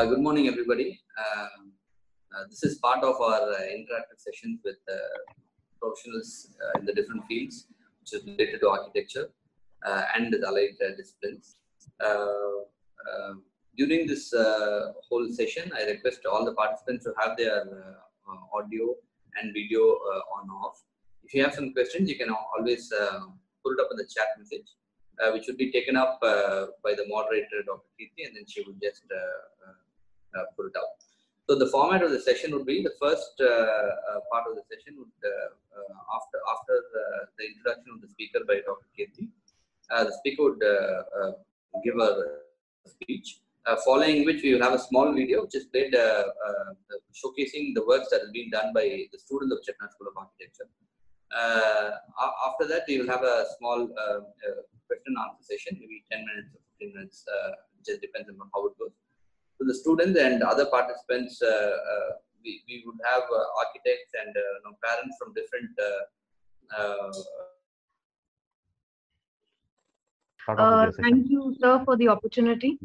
Uh, good morning, everybody. Um, uh, this is part of our uh, interactive sessions with uh, professionals uh, in the different fields, which is related to architecture and the allied disciplines. During this whole session, I request all the participants to have their audio and video on off. If you have some questions, you can always put it up in the chat message, uh, which will be taken up uh, by the moderator, Dr. Kirti, and then she will just uh, uh, put it out. So the format of the session would be the first uh, uh, part of the session would after after uh, the introduction of the speaker by Dr. Kirti, the speaker would give a speech. Uh, following which we will have a small video which is played uh, uh, showcasing the works that has been done by the students of Chettinad School of Architecture. After that, we will have a small question and answer session, maybe 10 minutes or 15 minutes, just depends on how it goes. So the students and other participants, uh, uh, we, we would have uh, architects and uh, you know, parents from different uh, uh, Start off Uh. Thank you, sir, for the opportunity.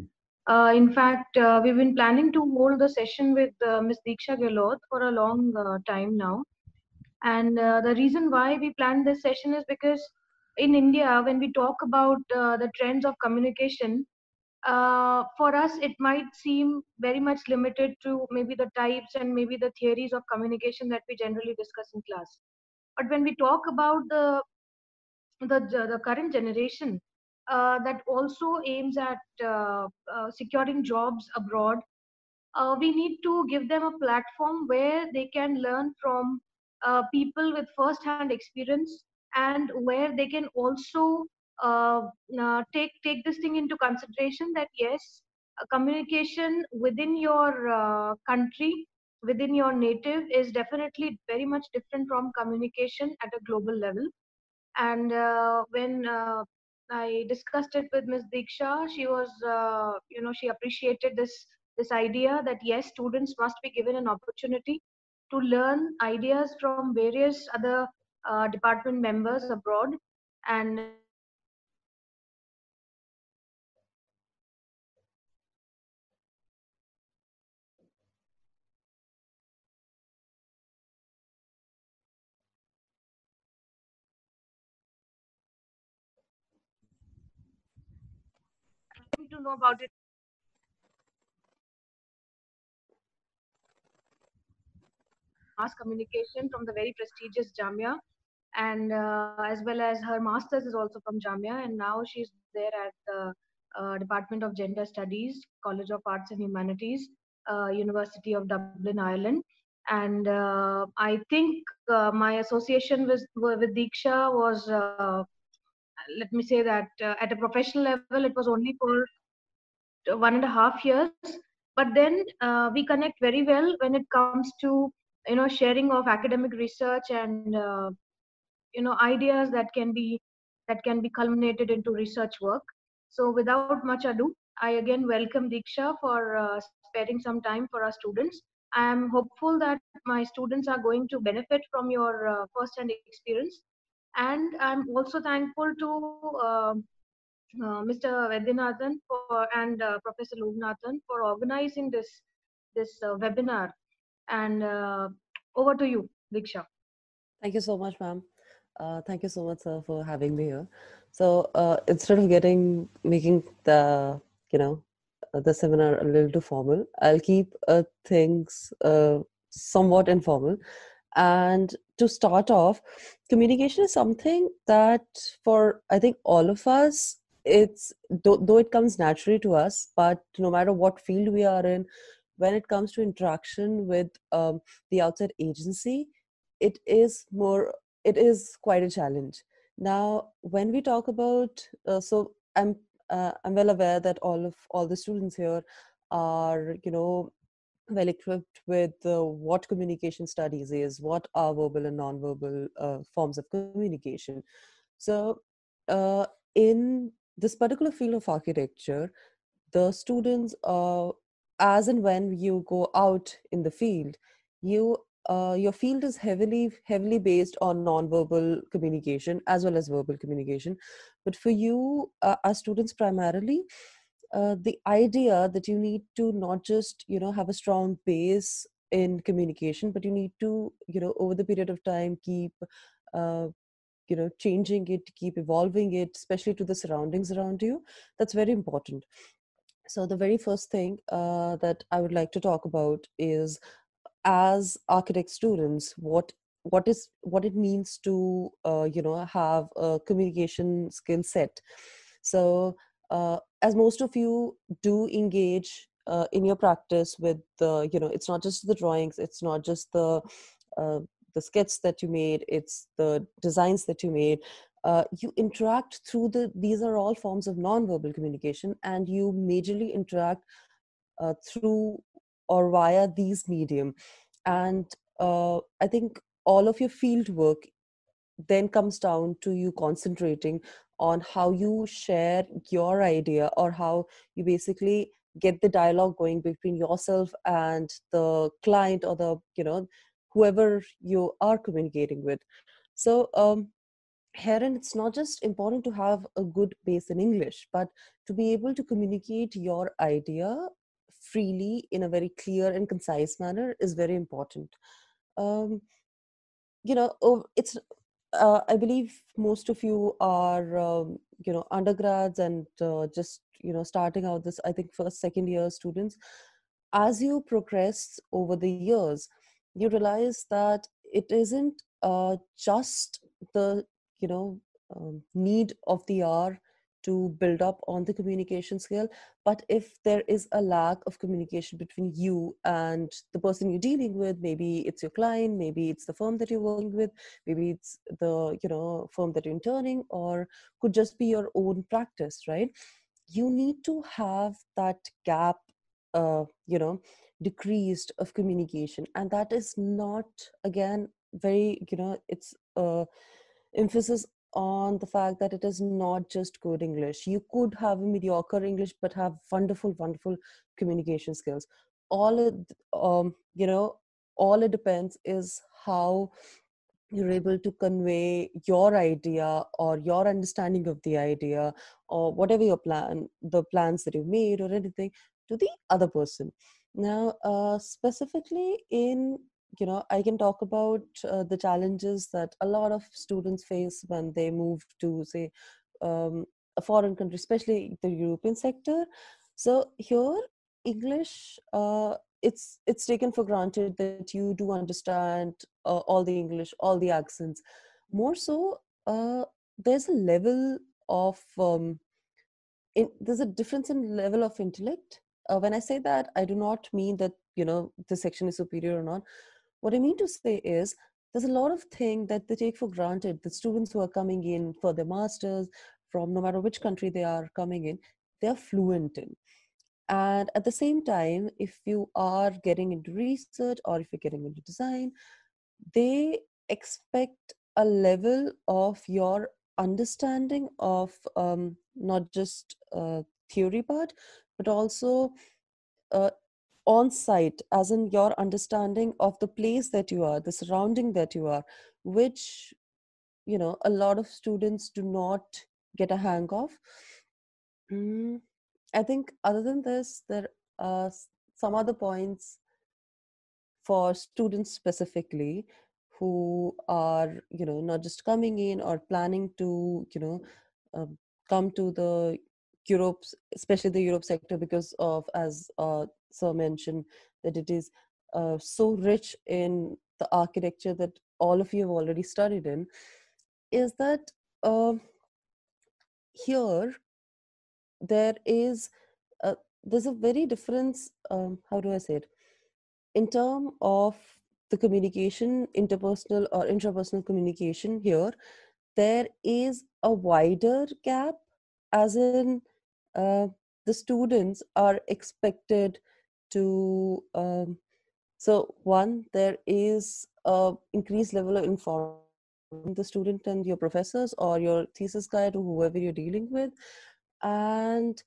Uh, In fact, uh, we've been planning to hold the session with uh, Ms. Deeksha Gahlaut for a long uh, time now. And uh, the reason why we planned this session is because in India, when we talk about uh, the trends of communication, uh, for us, it might seem very much limited to maybe the types and maybe the theories of communication that we generally discuss in class. But when we talk about the the, the current generation uh, that also aims at uh, uh, securing jobs abroad, uh, we need to give them a platform where they can learn from uh, people with first-hand experience and where they can also take take this thing into consideration that yes, uh, communication within your uh, country, within your native, is definitely very much different from communication at a global level and uh, when uh, I discussed it with Ms. Deeksha, she was, uh, you know, she appreciated this this idea that yes, students must be given an opportunity to learn ideas from various other uh, department members abroad, and to know about it. Mass communication from the very prestigious Jamia, and uh, as well as her master's is also from Jamia, and now she's there at the uh, Department of Gender Studies, College of Arts and Humanities, uh, University of Dublin, Ireland. And uh, I think uh, my association with with Deeksha was, uh, let me say that uh, at a professional level, it was only for one and a half years. But then uh, we connect very well when it comes to you know sharing of academic research and uh, you know ideas that can be that can be culminated into research work. So without much ado i again welcome deeksha for uh, sparing some time for our students. I am hopeful that my students are going to benefit from your uh, first hand experience. And i'm also thankful to uh, mr vedyanathan for and uh, professor Loganathan for organizing this this uh, webinar and uh, over to you deeksha Thank you so much, ma'am. Uh, thank you so much, sir, for having me here. So instead of getting making the you know the seminar a little too formal, I'll keep things somewhat informal. And to start off, communication is something that for I think all of us, it's though, though it comes naturally to us, but no matter what field we are in, when it comes to interaction with um, the outside agency, it is more it is quite a challenge. Now when we talk about uh, so i'm uh, i'm well aware that all of all the students here are you know well equipped with uh, what communication studies is what are verbal and non-verbal uh, forms of communication. So uh, in this particular field of architecture the students uh, as and when you go out in the field you uh, your field is heavily heavily based on non-verbal communication as well as verbal communication. But for you uh, as students primarily uh, the idea that you need to not just you know have a strong base in communication but you need to you know over the period of time keep uh, you know changing it keep evolving it especially to the surroundings around you that's very important. So the very first thing uh, that i would like to talk about is as architect students what what is what it means to uh, you know have a communication skill set. So uh, as most of you do engage uh, in your practice with the you know it's not just the drawings it's not just the uh, the skits that you made it's the designs that you made uh, you interact through the these are all forms of non-verbal communication and you majorly interact uh, through or via these medium. And uh, i think all of your field work then comes down to you concentrating on how you share your idea or how you basically get the dialogue going between yourself and the client or the you know whoever you are communicating with. So um herein it's not just important to have a good base in english but to be able to communicate your idea freely in a very clear and concise manner is very important. Um, you know it's uh, i believe most of you are um, you know undergrads and uh, just you know starting out this i think first second year students. As you progress over the years you realize that it isn't uh, just the you know um, need of the hour to build up on the communication skill but if there is a lack of communication between you and the person you're dealing with maybe it's your client maybe it's the firm that you're working with maybe it's the you know firm that you're interning or could just be your own practice right? You need to have that gap uh, you know decreased of communication and that is not again very you know it's uh, emphasis on the fact that it is not just good English. You could have a mediocre English, but have wonderful, wonderful communication skills. All it, um, you know, all it depends is how you're able to convey your idea or your understanding of the idea or whatever your plan, the plans that you've made or anything to the other person. Now, uh, specifically in you know i can talk about uh, the challenges that a lot of students face when they move to say um, a foreign country especially the european sector so here english uh, it's it's taken for granted that you do understand uh, all the english all the accents more so uh, there's a level of um, in, there's a difference in level of intellect uh, when i say that i do not mean that you know the section is superior or not what I mean to say is there's a lot of thing that they take for granted. The students who are coming in for their masters from no matter which country they are coming in, they're fluent in. And at the same time, if you are getting into research or if you're getting into design, they expect a level of your understanding of um, not just uh, theory part, but also uh, on site as in your understanding of the place that you are the surrounding that you are which you know a lot of students do not get a hang of. Mm, i think other than this there are some other points for students specifically who are you know not just coming in or planning to you know uh, come to the Europe, especially the Europe sector, because of, as uh, Sir mentioned, that it is uh, so rich in the architecture that all of you have already studied in, is that uh, here there is a, there's a very difference. Um, how do I say it? In term of the communication, interpersonal or intrapersonal communication here, there is a wider gap, as in uh, the students are expected to um, so one there is a increased level of information the student and your professors or your thesis guide or whoever you're dealing with. And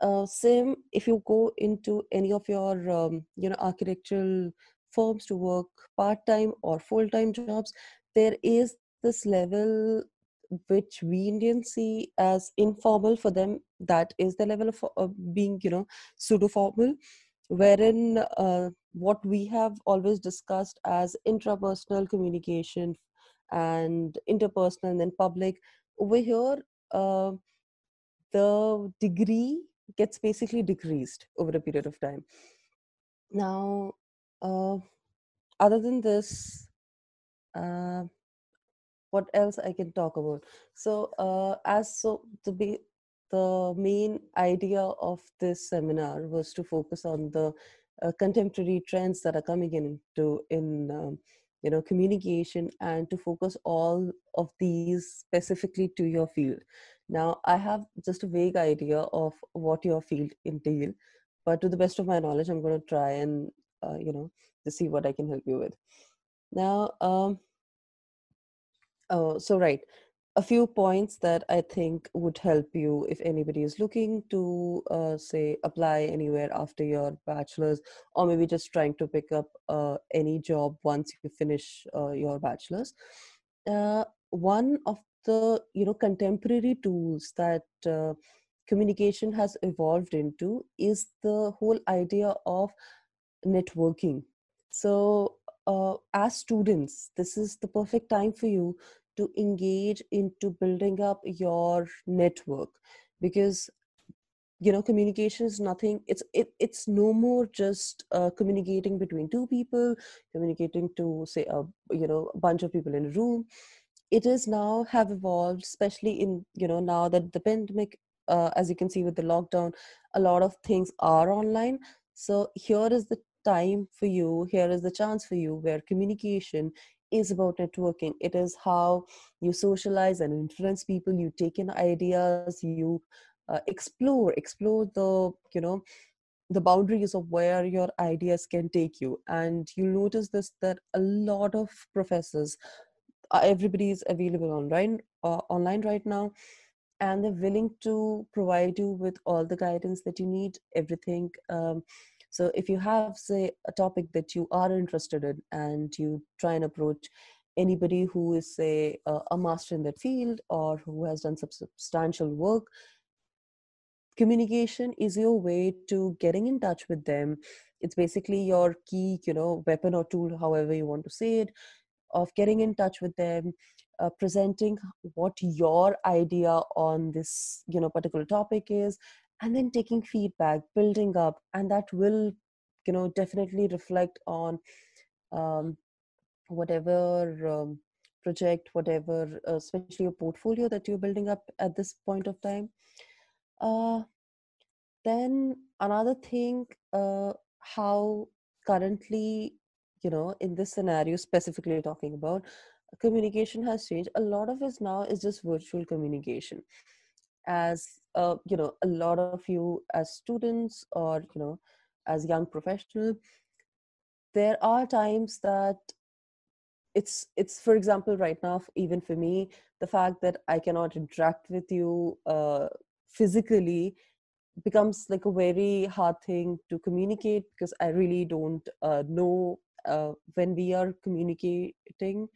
uh, same if you go into any of your um, you know architectural firms to work part-time or full-time jobs there is this level which we Indians see as informal for them, that is the level of uh, being, you know, pseudo formal, wherein uh, what we have always discussed as intrapersonal communication and interpersonal and then public, over here, uh, the degree gets basically decreased over a period of time. Now, uh, other than this, uh, what else I can talk about? So, uh, as so the be the main idea of this seminar was to focus on the uh, contemporary trends that are coming into in um, you know communication and to focus all of these specifically to your field. Now, I have just a vague idea of what your field entail, but to the best of my knowledge, I'm going to try and uh, you know to see what I can help you with. Now, um, oh, so right, a few points that I think would help you if anybody is looking to uh, say apply anywhere after your bachelor's, or maybe just trying to pick up uh, any job once you finish uh, your bachelor's. Uh, one of the you know contemporary tools that uh, communication has evolved into is the whole idea of networking so uh, as students this is the perfect time for you to engage into building up your network because you know communication is nothing it's it, it's no more just uh, communicating between two people communicating to say a you know a bunch of people in a room. It is now have evolved especially in you know now that the pandemic uh, as you can see with the lockdown a lot of things are online. So here is the time for you here is the chance for you where communication is about networking. It is how you socialize and influence people. You take in ideas. You uh, explore explore the you know the boundaries of where your ideas can take you. And you'll notice this that a lot of professors uh, everybody is available online uh, online right now and they're willing to provide you with all the guidance that you need everything um, so if you have say a topic that you are interested in and you try and approach anybody who is say uh, a master in that field or who has done some substantial work communication is your way to getting in touch with them. It's basically your key you know weapon or tool however you want to say it of getting in touch with them uh, presenting what your idea on this you know particular topic is and then taking feedback building up and that will you know definitely reflect on um, whatever um, project whatever uh, especially your portfolio that you're building up at this point of time. Uh, then another thing uh, how currently you know in this scenario specifically talking about communication has changed. A lot of it now is just virtual communication. As uh, you know a lot of you as students or you know as young professional there are times that it's it's for example right now even for me the fact that i cannot interact with you uh, physically becomes like a very hard thing to communicate because i really don't uh, know uh, when we are communicating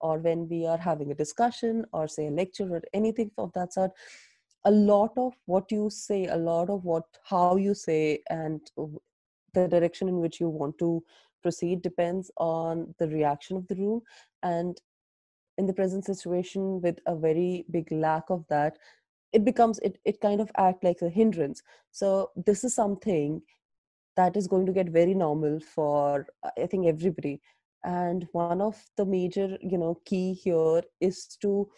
or when we are having a discussion or say a lecture or anything of that sort a lot of what you say a lot of what how you say and the direction in which you want to proceed depends on the reaction of the room. And in the present situation with a very big lack of that it becomes it, it kind of act like a hindrance. So this is something that is going to get very normal for i think everybody. And one of the major you know key here is to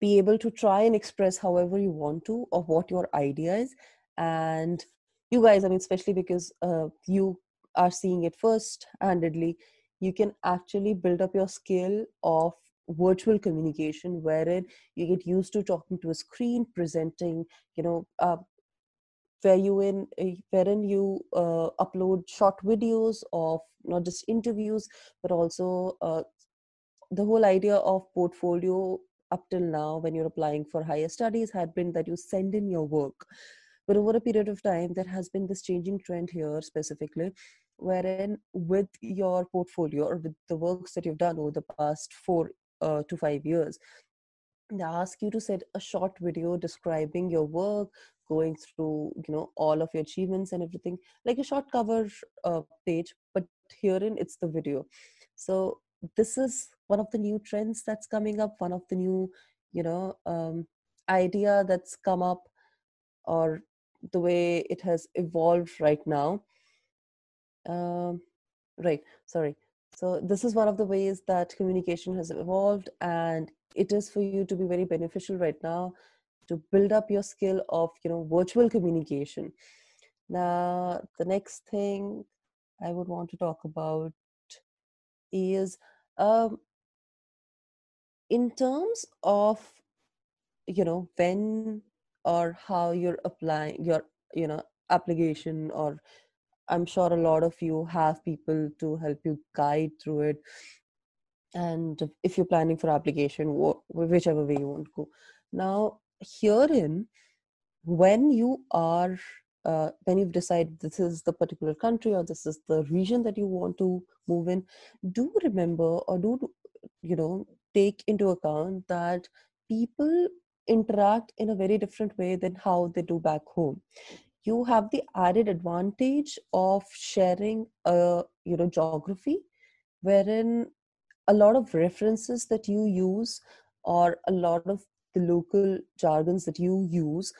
be able to try and express however you want to of what your idea is. And you guys i mean especially because uh, you are seeing it first handedly you can actually build up your skill of virtual communication wherein you get used to talking to a screen presenting you know uh, where you in eh, wherein you uh, upload short videos of not just interviews but also uh, the whole idea of portfolio up till now when you're applying for higher studies had been that you send in your work. But over a period of time there has been this changing trend here specifically wherein with your portfolio or with the works that you've done over the past four uh, to five years they ask you to send a short video describing your work going through you know all of your achievements and everything like a short cover uh, page but herein it's the video. So this is one of the new trends that's coming up one of the new you know um, idea that's come up or the way it has evolved right now. Um, right sorry. So this is one of the ways that communication has evolved and it is for you to be very beneficial right now to build up your skill of you know virtual communication. Now the next thing i would want to talk about is um, in terms of you know when or how you're applying your you know application or i'm sure a lot of you have people to help you guide through it. And if you're planning for application whichever way you want to go. Now herein when you are uh, when you've decided this is the particular country or this is the region that you want to move in do remember or do you know take into account that people interact in a very different way than how they do back home. You have the added advantage of sharing a you know geography wherein a lot of references that you use or a lot of the local jargons that you use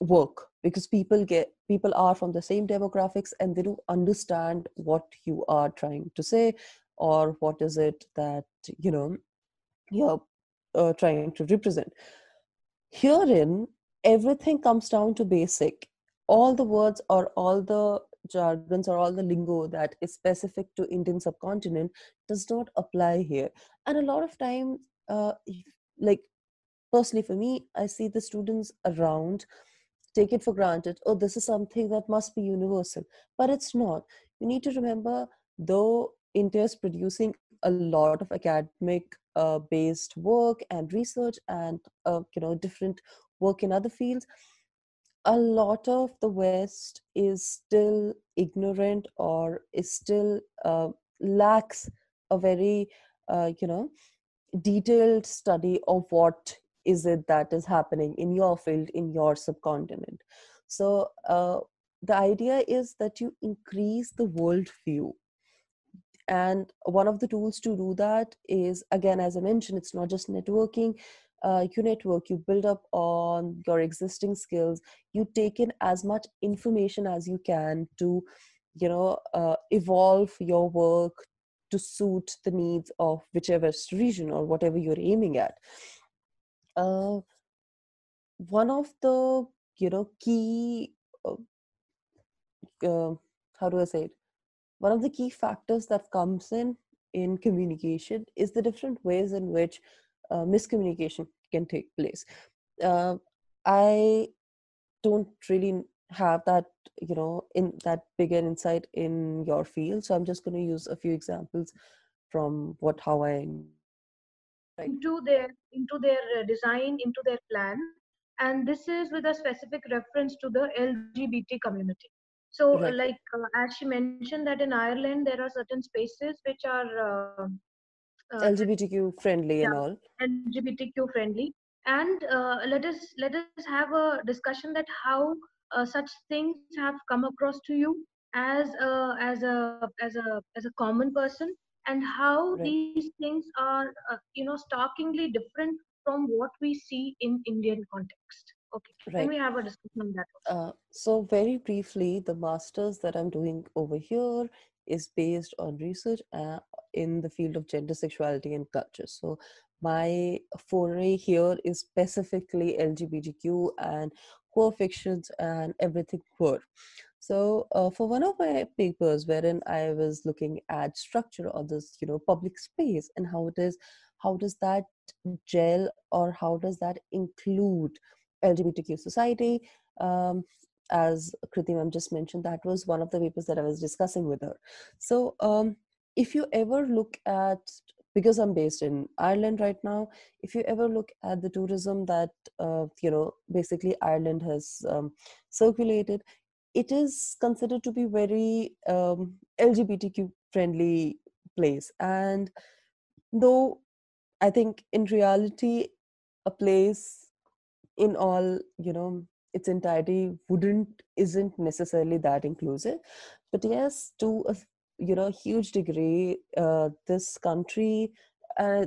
work because people get people are from the same demographics and they don't understand what you are trying to say or what is it that you know you're uh, trying to represent. Herein everything comes down to basic. All the words or all the jargons or all the lingo that is specific to indian subcontinent does not apply here. And a lot of time uh, like personally for me i see the students around take it for granted oh this is something that must be universal. But it's not. You need to remember though india is producing a lot of academic uh, based work and research and uh, you know different work in other fields a lot of the west is still ignorant or is still uh, lacks a very uh, you know detailed study of what is it that is happening in your field in your subcontinent? So uh, the idea is that you increase the world view. And one of the tools to do that is again as i mentioned it's not just networking uh, you network you build up on your existing skills you take in as much information as you can to you know uh, evolve your work to suit the needs of whichever region or whatever you're aiming at uh, one of the you know key uh, uh, how do i say it? One of the key factors that comes in in communication is the different ways in which uh, miscommunication can take place. Uh, i don't really have that you know in that bigger insight in your field so i'm just going to use a few examples from what how i right. into their into their uh, design into their plan and this is with a specific reference to the lgbt community so right. like uh, as she mentioned that in ireland there are certain spaces which are uh, uh, lgbtq friendly yeah, and all lgbtq friendly and uh, let us let us have a discussion that how uh, such things have come across to you as a as a as a as a common person and how right. these things are uh, you know starkingly different from what we see in indian context okay right. can we have a discussion on that uh, so very briefly the masters that i'm doing over here is based on research uh, in the field of gender sexuality and culture so my foray here is specifically lgbtq and queer fictions and everything queer so uh, for one of my papers wherein i was looking at structure of this you know public space and how it is how does that gel or how does that include lgbtq society? Um, as kriti ma'am just mentioned that was one of the papers that i was discussing with her. So um, if you ever look at because i'm based in ireland right now if you ever look at the tourism that uh, you know basically ireland has um, circulated it is considered to be very um, lgbtq friendly place and though I think in reality, a place in all, you know, its entirety wouldn't isn't necessarily that inclusive. But yes, to a you know huge degree, uh, this country, uh,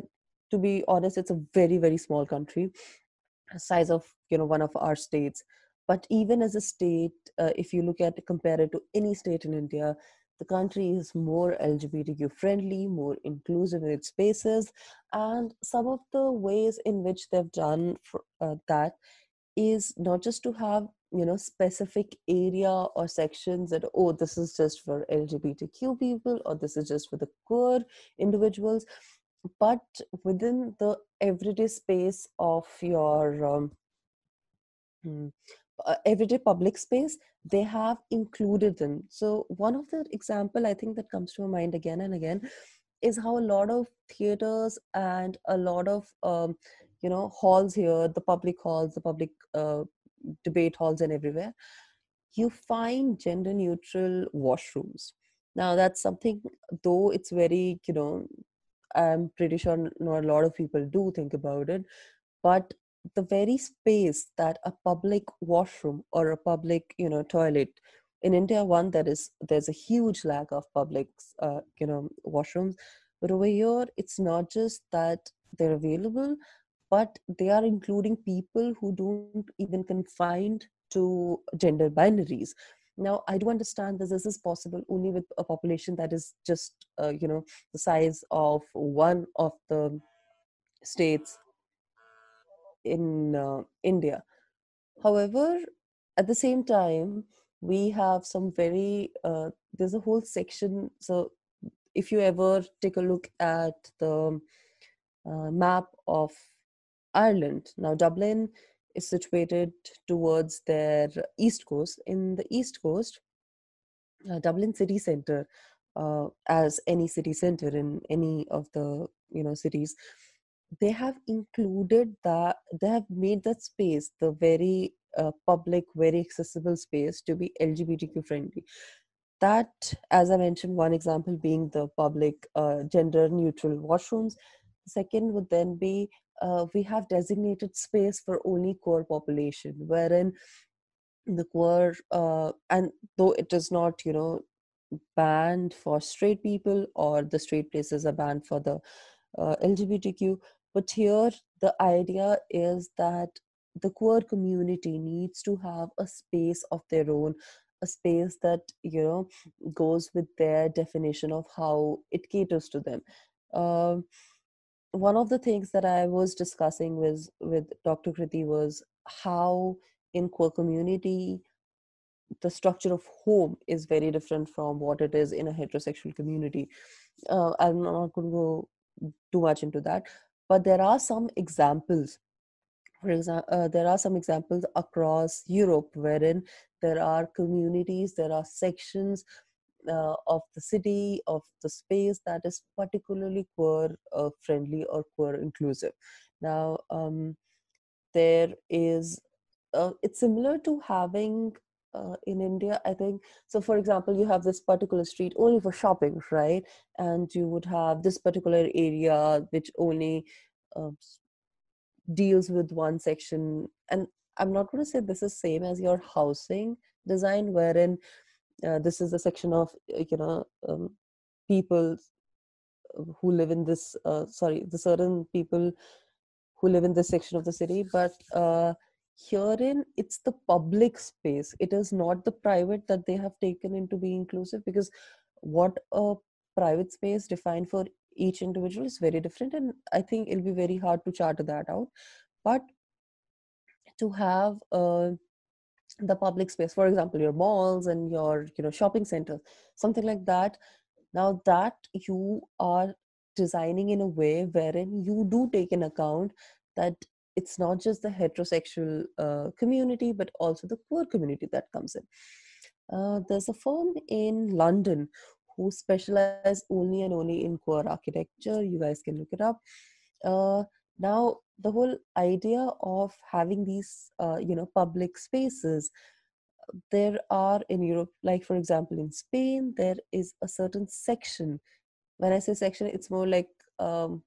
to be honest, it's a very very small country, size of you know one of our states. But even as a state, uh, if you look at compare it to any state in India, the country is more LGBTQ friendly, more inclusive in its spaces, and some of the ways in which they've done for, uh, that is not just to have you know specific area or sections that oh this is just for lgbtq people or this is just for the queer individuals but within the everyday space of your um, hmm, uh, everyday public space they have included them. So one of the example i think that comes to my mind again and again is how a lot of theaters and a lot of um, you know halls here the public halls the public uh, debate halls and everywhere you find gender neutral washrooms. Now that's something though it's very you know i'm pretty sure not a lot of people do think about it but the very space that a public washroom or a public you know toilet in india one there is there's a huge lack of public uh, you know washrooms. But over here it's not just that they're available but they are including people who don't even confined to gender binaries. Now i do understand that this is possible only with a population that is just uh, you know the size of one of the states in uh, india however at the same time we have some very uh, there's a whole section so if you ever take a look at the uh, map of Ireland. Now, Dublin is situated towards their east coast. In the east coast, uh, Dublin city center, uh, as any city center in any of the you know cities, they have included that they have made that space the very uh, public, very accessible space to be LGBTQ friendly. That, as I mentioned, one example being the public uh, gender neutral washrooms. The second would then be uh, we have designated space for only queer population wherein the queer uh, and though it is not you know banned for straight people or the straight places are banned for the uh, lgbtq but here the idea is that the queer community needs to have a space of their own a space that you know goes with their definition of how it caters to them um, one of the things that I was discussing with with Dr. Kriti was how in queer community the structure of home is very different from what it is in a heterosexual community. Uh, I'm not going to go too much into that, but there are some examples. For example, uh, there are some examples across Europe wherein there are communities, there are sections uh, of the city, of the space that is particularly queer uh, friendly or queer inclusive. Now, um, there is, uh, it's similar to having uh, in India, I think. So, for example, you have this particular street only for shopping, right? And you would have this particular area which only uh, deals with one section. And I'm not going to say this is same as your housing design, wherein uh, this is a section of uh, you know um, people who live in this uh, sorry the certain people who live in this section of the city but uh, herein it's the public space. It is not the private that they have taken into being inclusive because what a private space defined for each individual is very different and i think it'll be very hard to chart that out. But to have uh, the public space for example your malls and your you know shopping centers something like that now that you are designing in a way wherein you do take in account that it's not just the heterosexual uh, community but also the queer community that comes in. Uh, there's a firm in london who specialize only and only in queer architecture. You guys can look it up. Uh, now the whole idea of having these uh, you know public spaces there are in europe like for example in spain there is a certain section. When i say section it's more like um,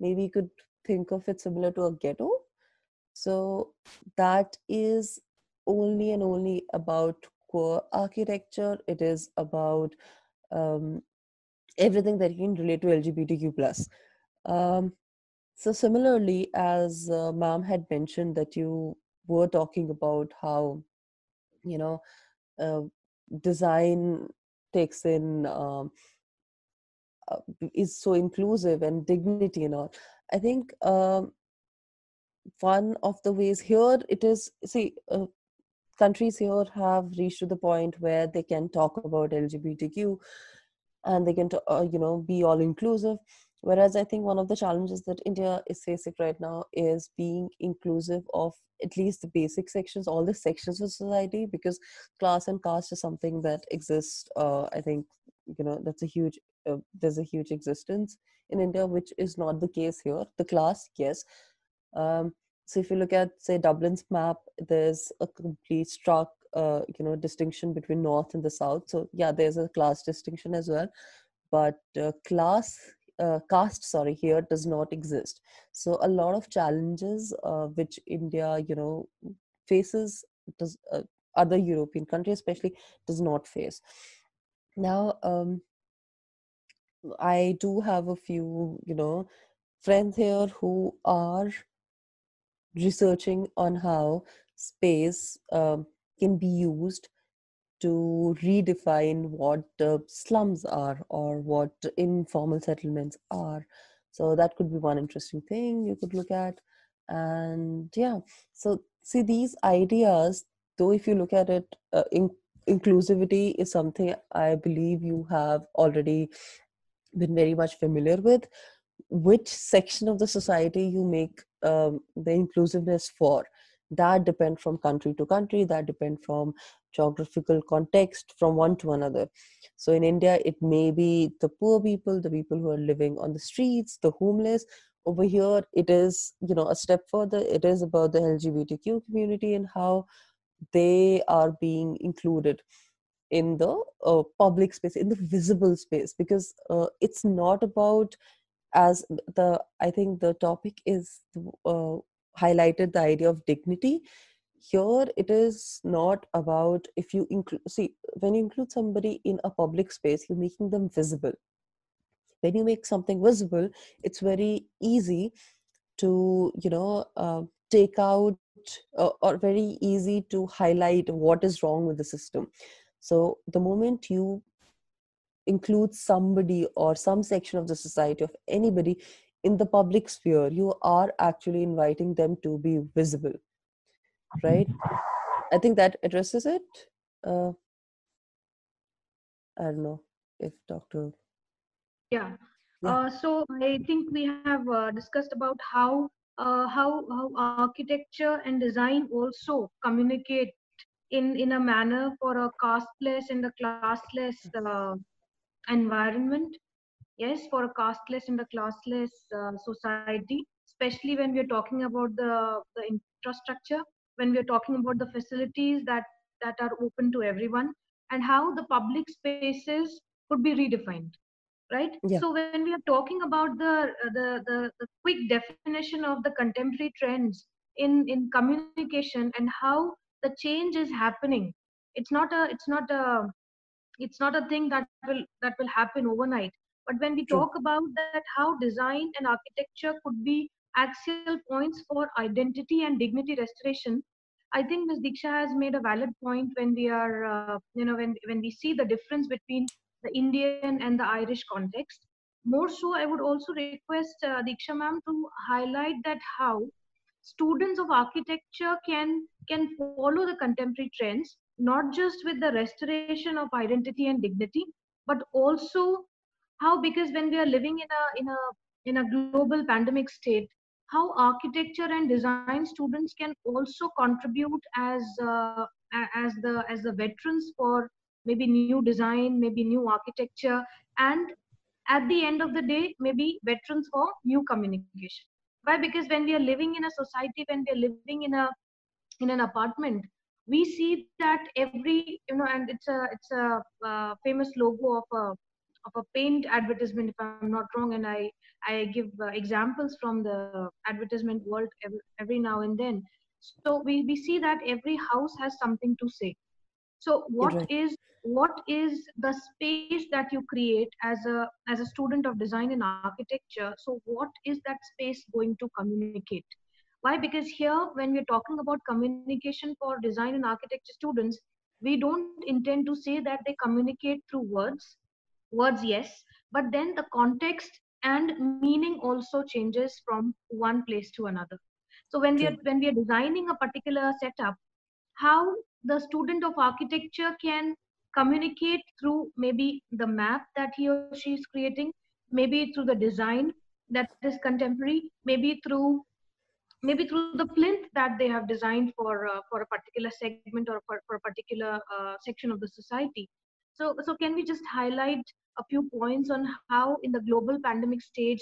maybe you could think of it similar to a ghetto. So that is only and only about core architecture. It is about um, everything that you can relate to lgbtq plus. Um, so similarly as uh, ma'am had mentioned that you were talking about how you know uh, design takes in um, uh, is so inclusive and dignity and all i think um, one of the ways here it is see uh, countries here have reached to the point where they can talk about lgbtq and they can uh, you know be all inclusive. Whereas i think one of the challenges that india is facing right now is being inclusive of at least the basic sections all the sections of society because class and caste is something that exists uh, i think you know that's a huge uh, there's a huge existence in india which is not the case here. The class yes. Um, so if you look at say dublin's map there's a complete stark uh, you know distinction between north and the south. So yeah there's a class distinction as well. But uh, class uh, caste sorry here does not exist. So a lot of challenges uh, which india you know faces does uh, other european countries especially does not face now um, i do have a few you know friends here who are researching on how space um, can be used to redefine what slums are or what informal settlements are. So that could be one interesting thing you could look at. And yeah so see these ideas though if you look at it uh, in, inclusivity is something i believe you have already been very much familiar with. Which section of the society you make um, the inclusiveness for? That depend from country to country that depend from geographical context from one to another. So in india it may be the poor people the people who are living on the streets the homeless. Over here it is you know a step further it is about the lgbtq community and how they are being included in the uh, public space in the visible space because uh, it's not about as the i think the topic is uh, highlighted the idea of dignity. Here it is not about if you include see when you include somebody in a public space you're making them visible. When you make something visible it's very easy to you know uh, take out uh, or very easy to highlight what is wrong with the system so the moment you include somebody or some section of the society of anybody in the public sphere you are actually inviting them to be visible right i think that addresses it uh, i don't know if dr Yeah. Yeah. Uh, so I think we have uh, discussed about how uh, how how architecture and design also communicate in in a manner for a casteless and a classless uh, environment. Yes, for a casteless and a classless uh, society, especially when we are talking about the the infrastructure, when we are talking about the facilities that that are open to everyone, and how the public spaces could be redefined right Yeah. so when we are talking about the, uh, the the the quick definition of the contemporary trends in in communication and how the change is happening it's not a it's not a it's not a thing that will that will happen overnight but when we True. talk about that how design and architecture could be axial points for identity and dignity restoration i think ms deeksha has made a valid point when we are uh, you know when when we see the difference between the indian and the irish context. More so i would also request uh, deeksha ma'am to highlight that how students of architecture can can follow the contemporary trends not just with the restoration of identity and dignity but also how because when we are living in a in a in a global pandemic state how architecture and design students can also contribute as uh, as the as the veterans for maybe new design maybe new architecture and at the end of the day maybe veterans for new communication why because when we are living in a society when we are living in a in an apartment we see that every you know and it's a it's a uh, famous logo of a of a paint advertisement, if I'm not wrong, and I I give uh, examples from the advertisement world every, every now and then. So we, we see that every house has something to say. So what Right. is what is the space that you create as a as a student of design and architecture? So what is that space going to communicate? Why? Because here, when we're talking about communication for design and architecture students, we don't intend to say that they communicate through words. Words, yes, but then the context and meaning also changes from one place to another. So when we are when we are designing a particular setup, how the student of architecture can communicate through maybe the map that he or she is creating, maybe through the design that is contemporary, maybe through maybe through the plinth that they have designed for uh, for a particular segment or for, for a particular uh, section of the society. So so can we just highlight a few points on how in the global pandemic stage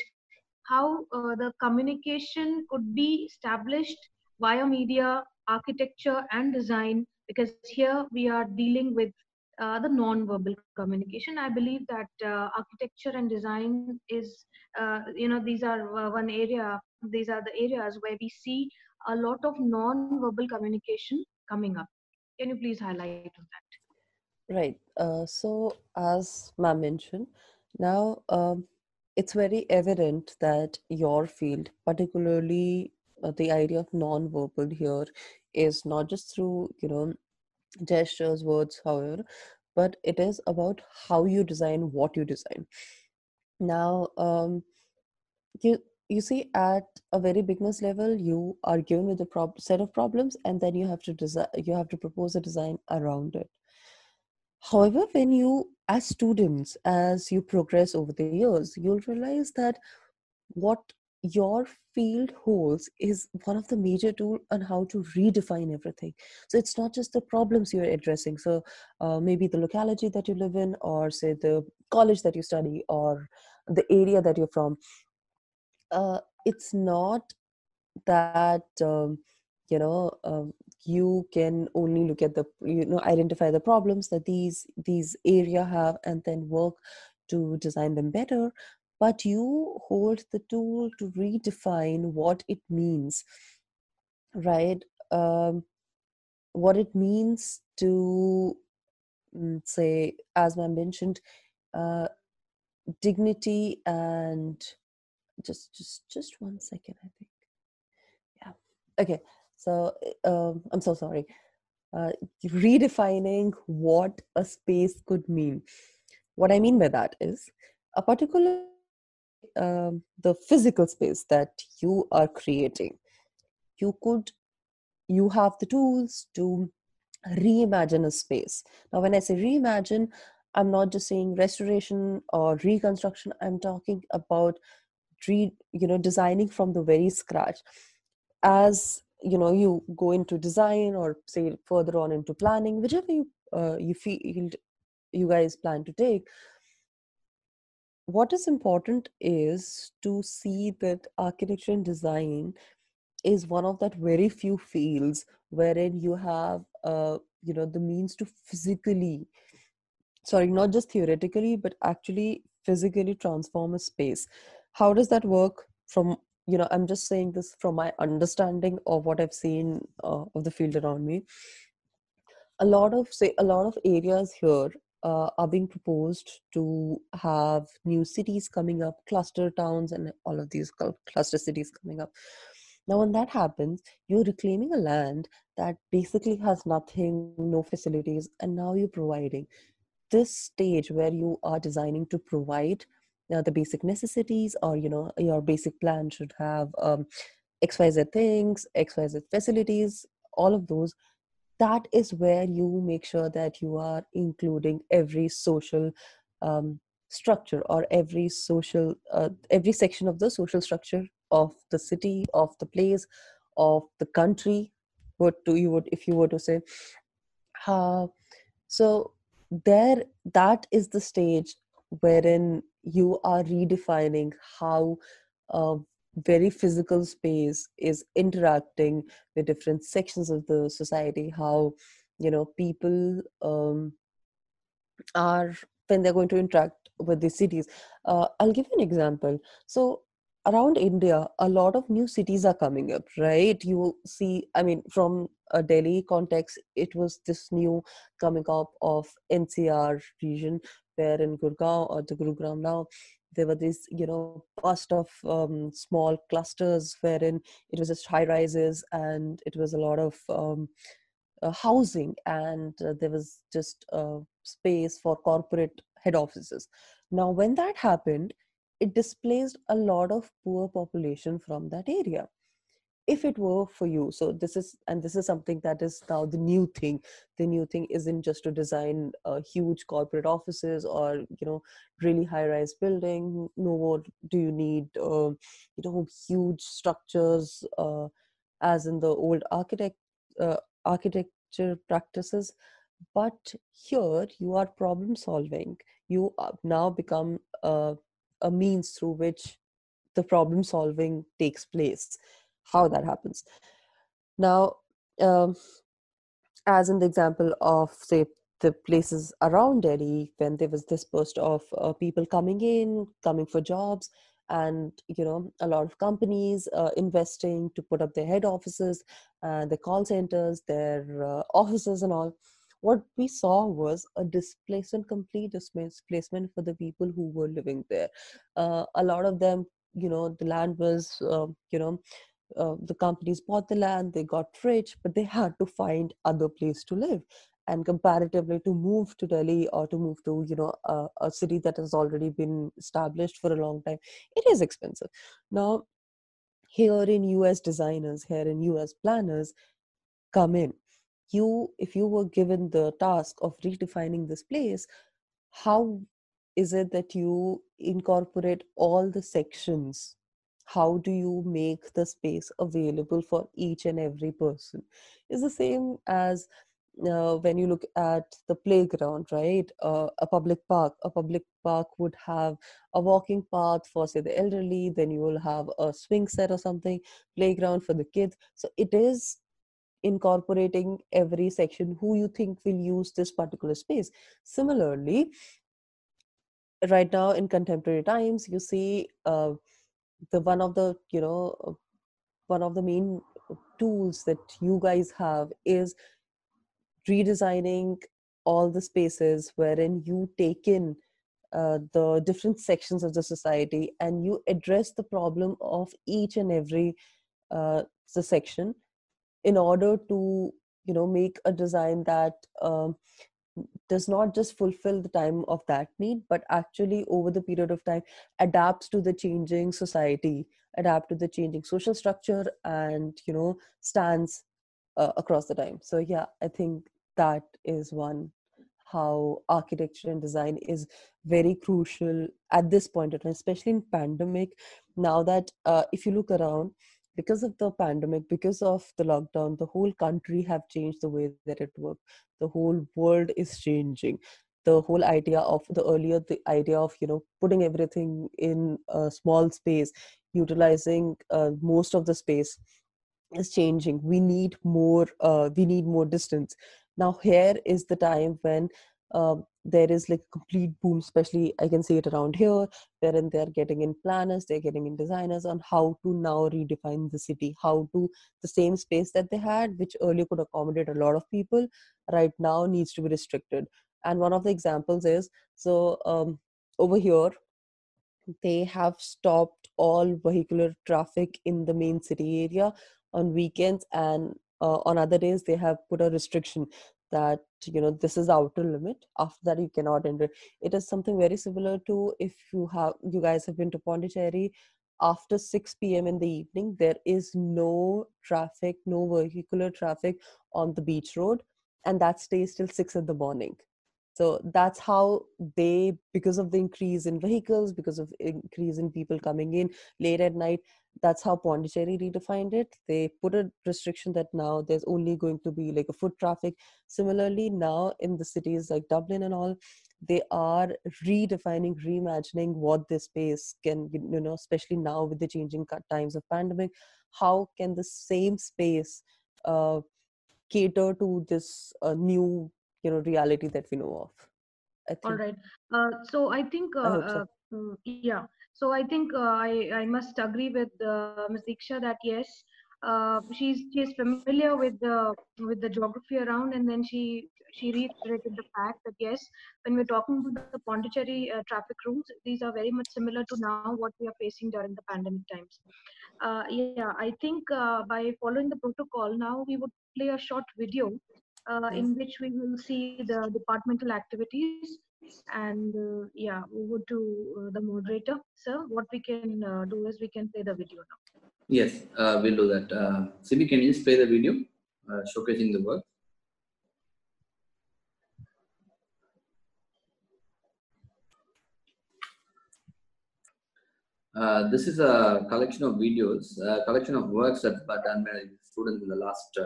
how uh, the communication could be established via media architecture and design because here we are dealing with uh, the non-verbal communication. I believe that uh, architecture and design is uh, you know these are uh, one area these are the areas where we see a lot of non-verbal communication coming up. Can you please highlight that? Right. Uh, so, as ma'am mentioned, now um, it's very evident that your field, particularly uh, the idea of non-verbal here, is not just through, you know, gestures, words, however, but it is about how you design what you design. Now, um, you you see, at a very beginner's level, you are given with a prob- set of problems, and then you have to design, you have to propose a design around it. However, when you, as students, as you progress over the years, you'll realize that what your field holds is one of the major tool on how to redefine everything. So it's not just the problems you're addressing. So uh, maybe the locality that you live in or say the college that you study or the area that you're from. Uh, it's not that um, you know um, you can only look at the you know identify the problems that these these area have and then work to design them better but you hold the tool to redefine what it means right? Um, what it means to mm, say as i mentioned uh, dignity and just just just one second i think. Yeah. Okay. So um, i'm so sorry. Uh, redefining what a space could mean. What i mean by that is a particular um, the physical space that you are creating. You could you have the tools to reimagine a space. Now when i say reimagine i'm not just saying restoration or reconstruction. I'm talking about re, you know designing from the very scratch. As you know you go into design or say further on into planning whichever you uh, you feel you guys plan to take what is important is to see that architecture and design is one of that very few fields wherein you have uh, you know the means to physically sorry not just theoretically but actually physically transform a space. How does that work from you know i'm just saying this from my understanding of what i've seen uh, of the field around me. A lot of say a lot of areas here uh, are being proposed to have new cities coming up cluster towns and all of these cluster cities coming up. Now when that happens you're reclaiming a land that basically has nothing no facilities and now you're providing this stage where you are designing to provide uh, the basic necessities or you know your basic plan should have um, xyz things xyz facilities all of those that is where you make sure that you are including every social um, structure or every social uh, every section of the social structure of the city of the place of the country. What do you would if you were to say uh, so there that is the stage wherein you are redefining how a very physical space is interacting with different sections of the society how you know people um, are when they're going to interact with the cities. Uh, I'll give you an example. So around India, a lot of new cities are coming up, right? You see, I mean, from a Delhi context, it was this new coming up of NCR region, where in Gurgaon or the Gurugram now, there were these, you know, bust of um, small clusters wherein it was just high rises and it was a lot of um, uh, housing and uh, there was just uh, space for corporate head offices. Now, when that happened, it displaced a lot of poor population from that area if it were for you so this is and this is something that is now the new thing. The new thing isn't just to design uh, huge corporate offices or you know really high rise building no more do you need uh, you know huge structures uh, as in the old architect uh, architecture practices. But here you are problem solving. You now become uh, a means through which the problem solving takes place how that happens. Now um, as in the example of say the places around delhi when there was this burst of uh, people coming in coming for jobs and you know a lot of companies uh, investing to put up their head offices their call centers their uh, offices and all what we saw was a displacement complete displacement for the people who were living there. Uh, a lot of them you know the land was uh, you know uh, the companies bought the land they got rich but they had to find other place to live. And comparatively to move to delhi or to move to you know a, a city that has already been established for a long time it is expensive. Now here in us designers here in us planners come in. You if you were given the task of redefining this place how is it that you incorporate all the sections how do you make the space available for each and every person? Is the same as uh, when you look at the playground right? Uh, a public park a public park would have a walking path for say the elderly then you will have a swing set or something playground for the kids. So it is incorporating every section who you think will use this particular space. Similarly right now in contemporary times you see uh, the one of the you know uh, one of the main tools that you guys have is redesigning all the spaces wherein you take in uh, the different sections of the society and you address the problem of each and every uh, section in order to you know make a design that um, does not just fulfill the time of that need but actually over the period of time adapts to the changing society adapt to the changing social structure and you know stands uh, across the time. So yeah i think that is one how architecture and design is very crucial at this point especially in pandemic. Now that uh, if you look around because of the pandemic because of the lockdown the whole country have changed the way that it works the whole world is changing. The whole idea of the earlier the idea of you know putting everything in a small space utilizing uh, most of the space is changing. We need more uh, we need more distance. Now here is the time when um, there is like a complete boom especially i can see it around here wherein they're getting in planners they're getting in designers on how to now redefine the city how to the same space that they had which earlier could accommodate a lot of people right now needs to be restricted. And one of the examples is so um, over here they have stopped all vehicular traffic in the main city area on weekends and uh, on other days they have put a restriction that you know this is the outer limit after that you cannot enter. It is something very similar to if you have you guys have been to pondicherry after 6 p.m in the evening there is no traffic no vehicular traffic on the beach road and that stays till 6 in the morning. So that's how they because of the increase in vehicles because of increase in people coming in late at night that's how pondicherry redefined it they put a restriction that now there's only going to be like a foot traffic similarly now in the cities like dublin and all they are redefining reimagining what this space can you know especially now with the changing times of pandemic how can the same space uh, cater to this uh, new you know reality that we know of I All right. Uh, so I think, I uh, so. uh, mm, yeah. So I think uh, I I must agree with uh, Ms. Deeksha that yes, uh, she's she's familiar with the with the geography around, and then she she reiterated the fact that yes, when we're talking about the Pondicherry uh, traffic rules, these are very much similar to now what we are facing during the pandemic times. Uh, yeah, I think uh, by following the protocol now, we would play a short video uh, in which we will see the departmental activities and uh, yeah over to uh, the moderator sir what we can uh, do is we can play the video now Yes, uh, we'll do that. Uh, Sibi, can you just play the video uh, showcasing the work? Uh, this is a collection of videos, a collection of works that were done by students in the last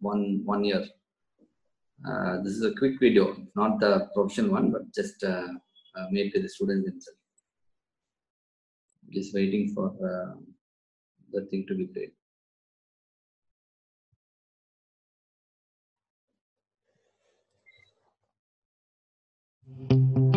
one one year. Uh, this is a quick video, not the professional one, but just uh, uh, made by the students themselves. Just waiting for uh, the thing to be played. Thank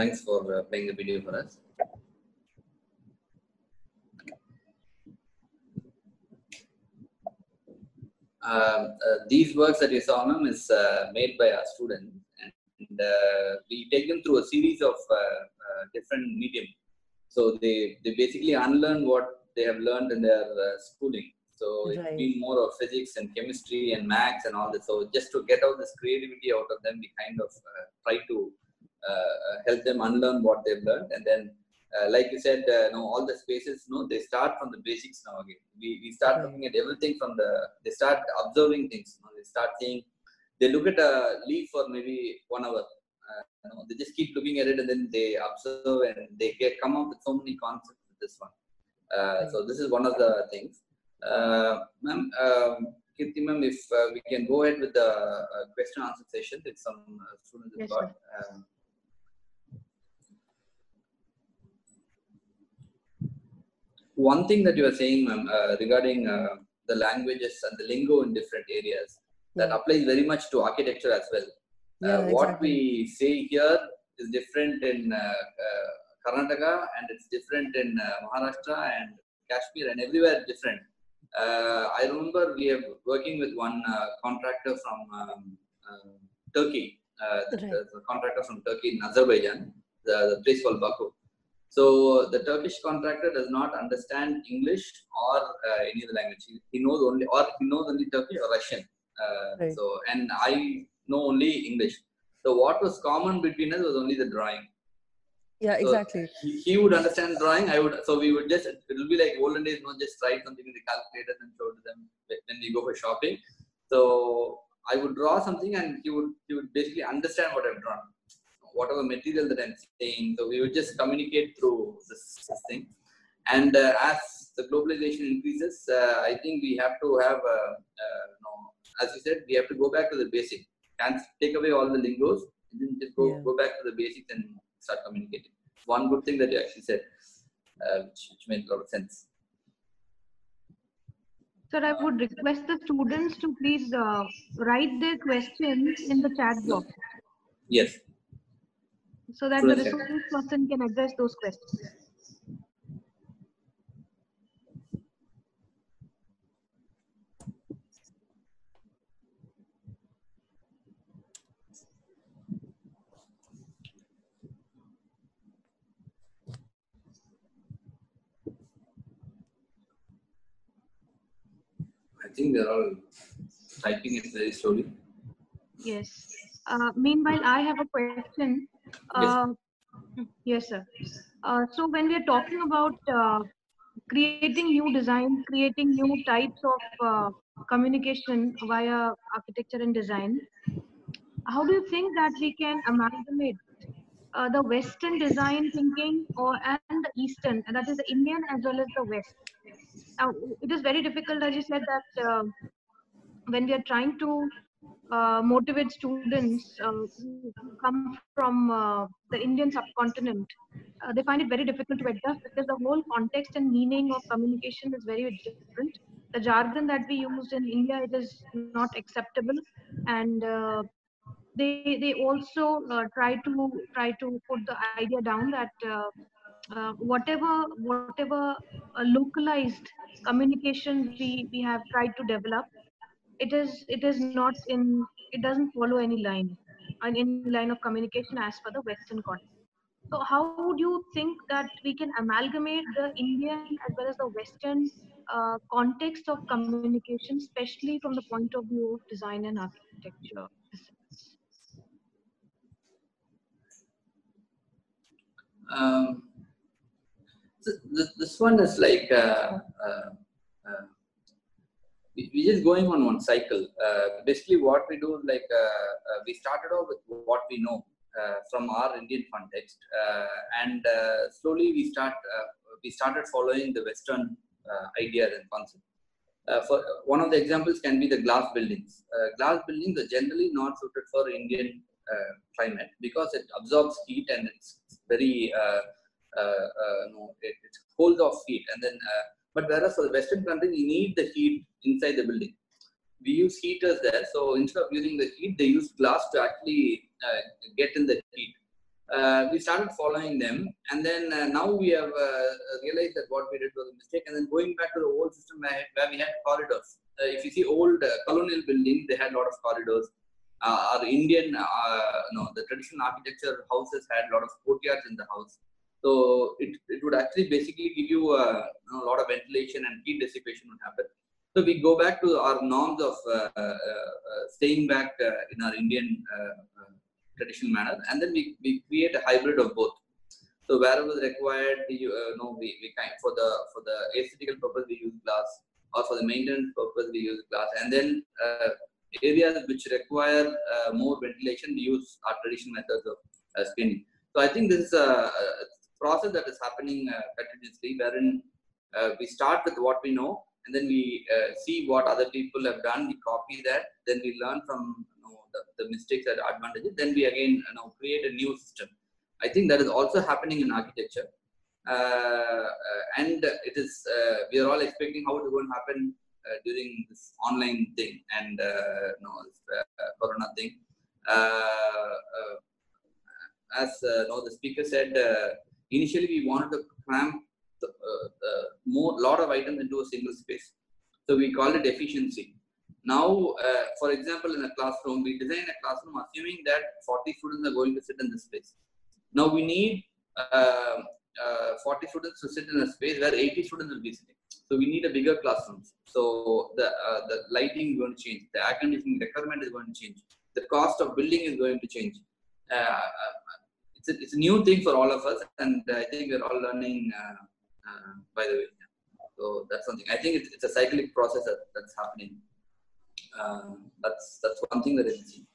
thanks for uh, playing the video for us. Um, uh, these works that you saw, them is uh, made by our students, and uh, we take them through a series of uh, uh, different medium. So they they basically unlearn what they have learned in their uh, schooling. So it's Right. been more of physics and chemistry and maths and all this. So just to get out this creativity out of them, we kind of uh, try to uh, help them unlearn what they've learned, and then. Uh, like you said, uh, no, all the spaces, no, they start from the basics now again. We, we start Right. looking at everything from the, they start observing things. You know, they start seeing, they look at a leaf for maybe one hour. Uh, you know, they just keep looking at it and then they observe and they get come up with so many concepts with this one. Uh, so this is one of the things. Uh, ma'am, um, Kirti ma'am, if uh, we can go ahead with the uh, question answer session, if some uh, students have Yes, got. One thing that you are saying, ma'am, uh, regarding uh, the languages and the lingo in different areas, that Yeah. applies very much to architecture as well. Yeah, uh, what we say here is different in uh, uh, Karnataka and it's different in uh, Maharashtra and Kashmir and everywhere different. Uh, I remember we are working with one uh, contractor from um, uh, Turkey, uh, the, the contractor from Turkey in Azerbaijan, the, the place called Baku. So the Turkish contractor does not understand English or uh, any other language. He, he knows only, or he knows only Turkish or Russian. Uh, Right. So and I know only English. So what was common between us was only the drawing. Yeah, So exactly. He, he would understand drawing. I would. So we would just. It will be like olden days. No, just write something in the calculator and show to them when we go for shopping. So I would draw something, and he would he would basically understand what I've drawn, whatever material that I'm saying. So we would just communicate through this, this thing. And uh, as the globalization increases, uh, I think we have to have, uh, uh, you know, as you said, we have to go back to the basic. Can't take away all the lingos, and then just go, Yeah. go back to the basics and start communicating. One good thing that you actually said, uh, which, which made a lot of sense. Sir, I would request the students to please uh, write their questions in the chat box Yes. So that the Brilliant. resource person can address those questions. I think they're all typing it very slowly. Yes. Uh, meanwhile, I have a question. Uh, yes, sir. Uh, so when we are talking about uh, creating new design, creating new types of uh, communication via architecture and design, how do you think that we can amalgamate uh, the Western design thinking or and the Eastern, and that is the Indian as well as the West? Now, it is very difficult, as you said, that uh, when we are trying to uh, motivate students uh, who come from uh, the Indian subcontinent, uh, they find it very difficult to adjust because the whole context and meaning of communication is very different. The jargon that we use in India it is not acceptable, and uh, they they also uh, try to try to put the idea down that whatever whatever localized communication we we have tried to develop it is it is not in it doesn't follow any line an in line of communication as per the western context. So how would you think that we can amalgamate the indian as well as the western uh, context of communication especially from the point of view of design and architecture? Um, this, this one is like uh, uh, uh, we, we just going on one cycle. Uh, basically, what we do like uh, uh, we started off with what we know uh, from our Indian context, uh, and uh, slowly we start we started following the Western ideas and concepts. For one of the examples can be the glass buildings. Glass buildings are generally not suited for Indian climate because it absorbs heat and it's very no, it, it holds off heat. And then, but whereas for the Western countries, you need the heat inside the building. We use heaters there, so instead of using the heat, they use glass to actually uh, get in the heat. Uh, we started following them, and then uh, now we have uh, realized that what we did was a mistake. And then going back to the old system where, we had corridors. Uh, if you see old uh, colonial buildings, they had a lot of corridors. Our Indian, no, the traditional architecture houses had a lot of courtyards in the house. So it, it would actually basically give you a, you know, lot of ventilation and heat dissipation would happen. So we go back to our norms of uh, uh, uh, staying back uh, in our Indian uh, uh, traditional manner, and then we, we create a hybrid of both. So wherever required, uh, no, we, we kind for the for the aesthetical purpose we use glass, or for the maintenance purpose we use glass, and then uh, areas which require uh, more ventilation we use our traditional methods of uh. So I think this is a process that is happening uh, continuously, wherein uh, we start with what we know, and then we uh, see what other people have done. We copy that, then we learn from you know, the, the mistakes and advantages. Then we again you know create a new system. I think that is also happening in architecture, uh, and it is uh, we are all expecting how it is going to happen uh, during this online thing and uh, uh, Corona thing. As uh, no, the speaker said, initially we wanted to cram the, uh, uh, more lot of items into a single space. So we call it efficiency. Now, uh, for example, in a classroom, we design a classroom assuming that 40 students are going to sit in this space. Now we need uh, uh, 40 students to sit in a space where 80 students will be sitting. So we need a bigger classroom. So the uh, the lighting is going to change. The air conditioning requirement is going to change. The cost of building is going to change. Uh, uh, it's, a, it's a new thing for all of us, and I think we're all learning. Uh, uh, by the way, so that's something. I think it's, it's a cyclic process that, that's happening. Um, that's that's one thing that I see.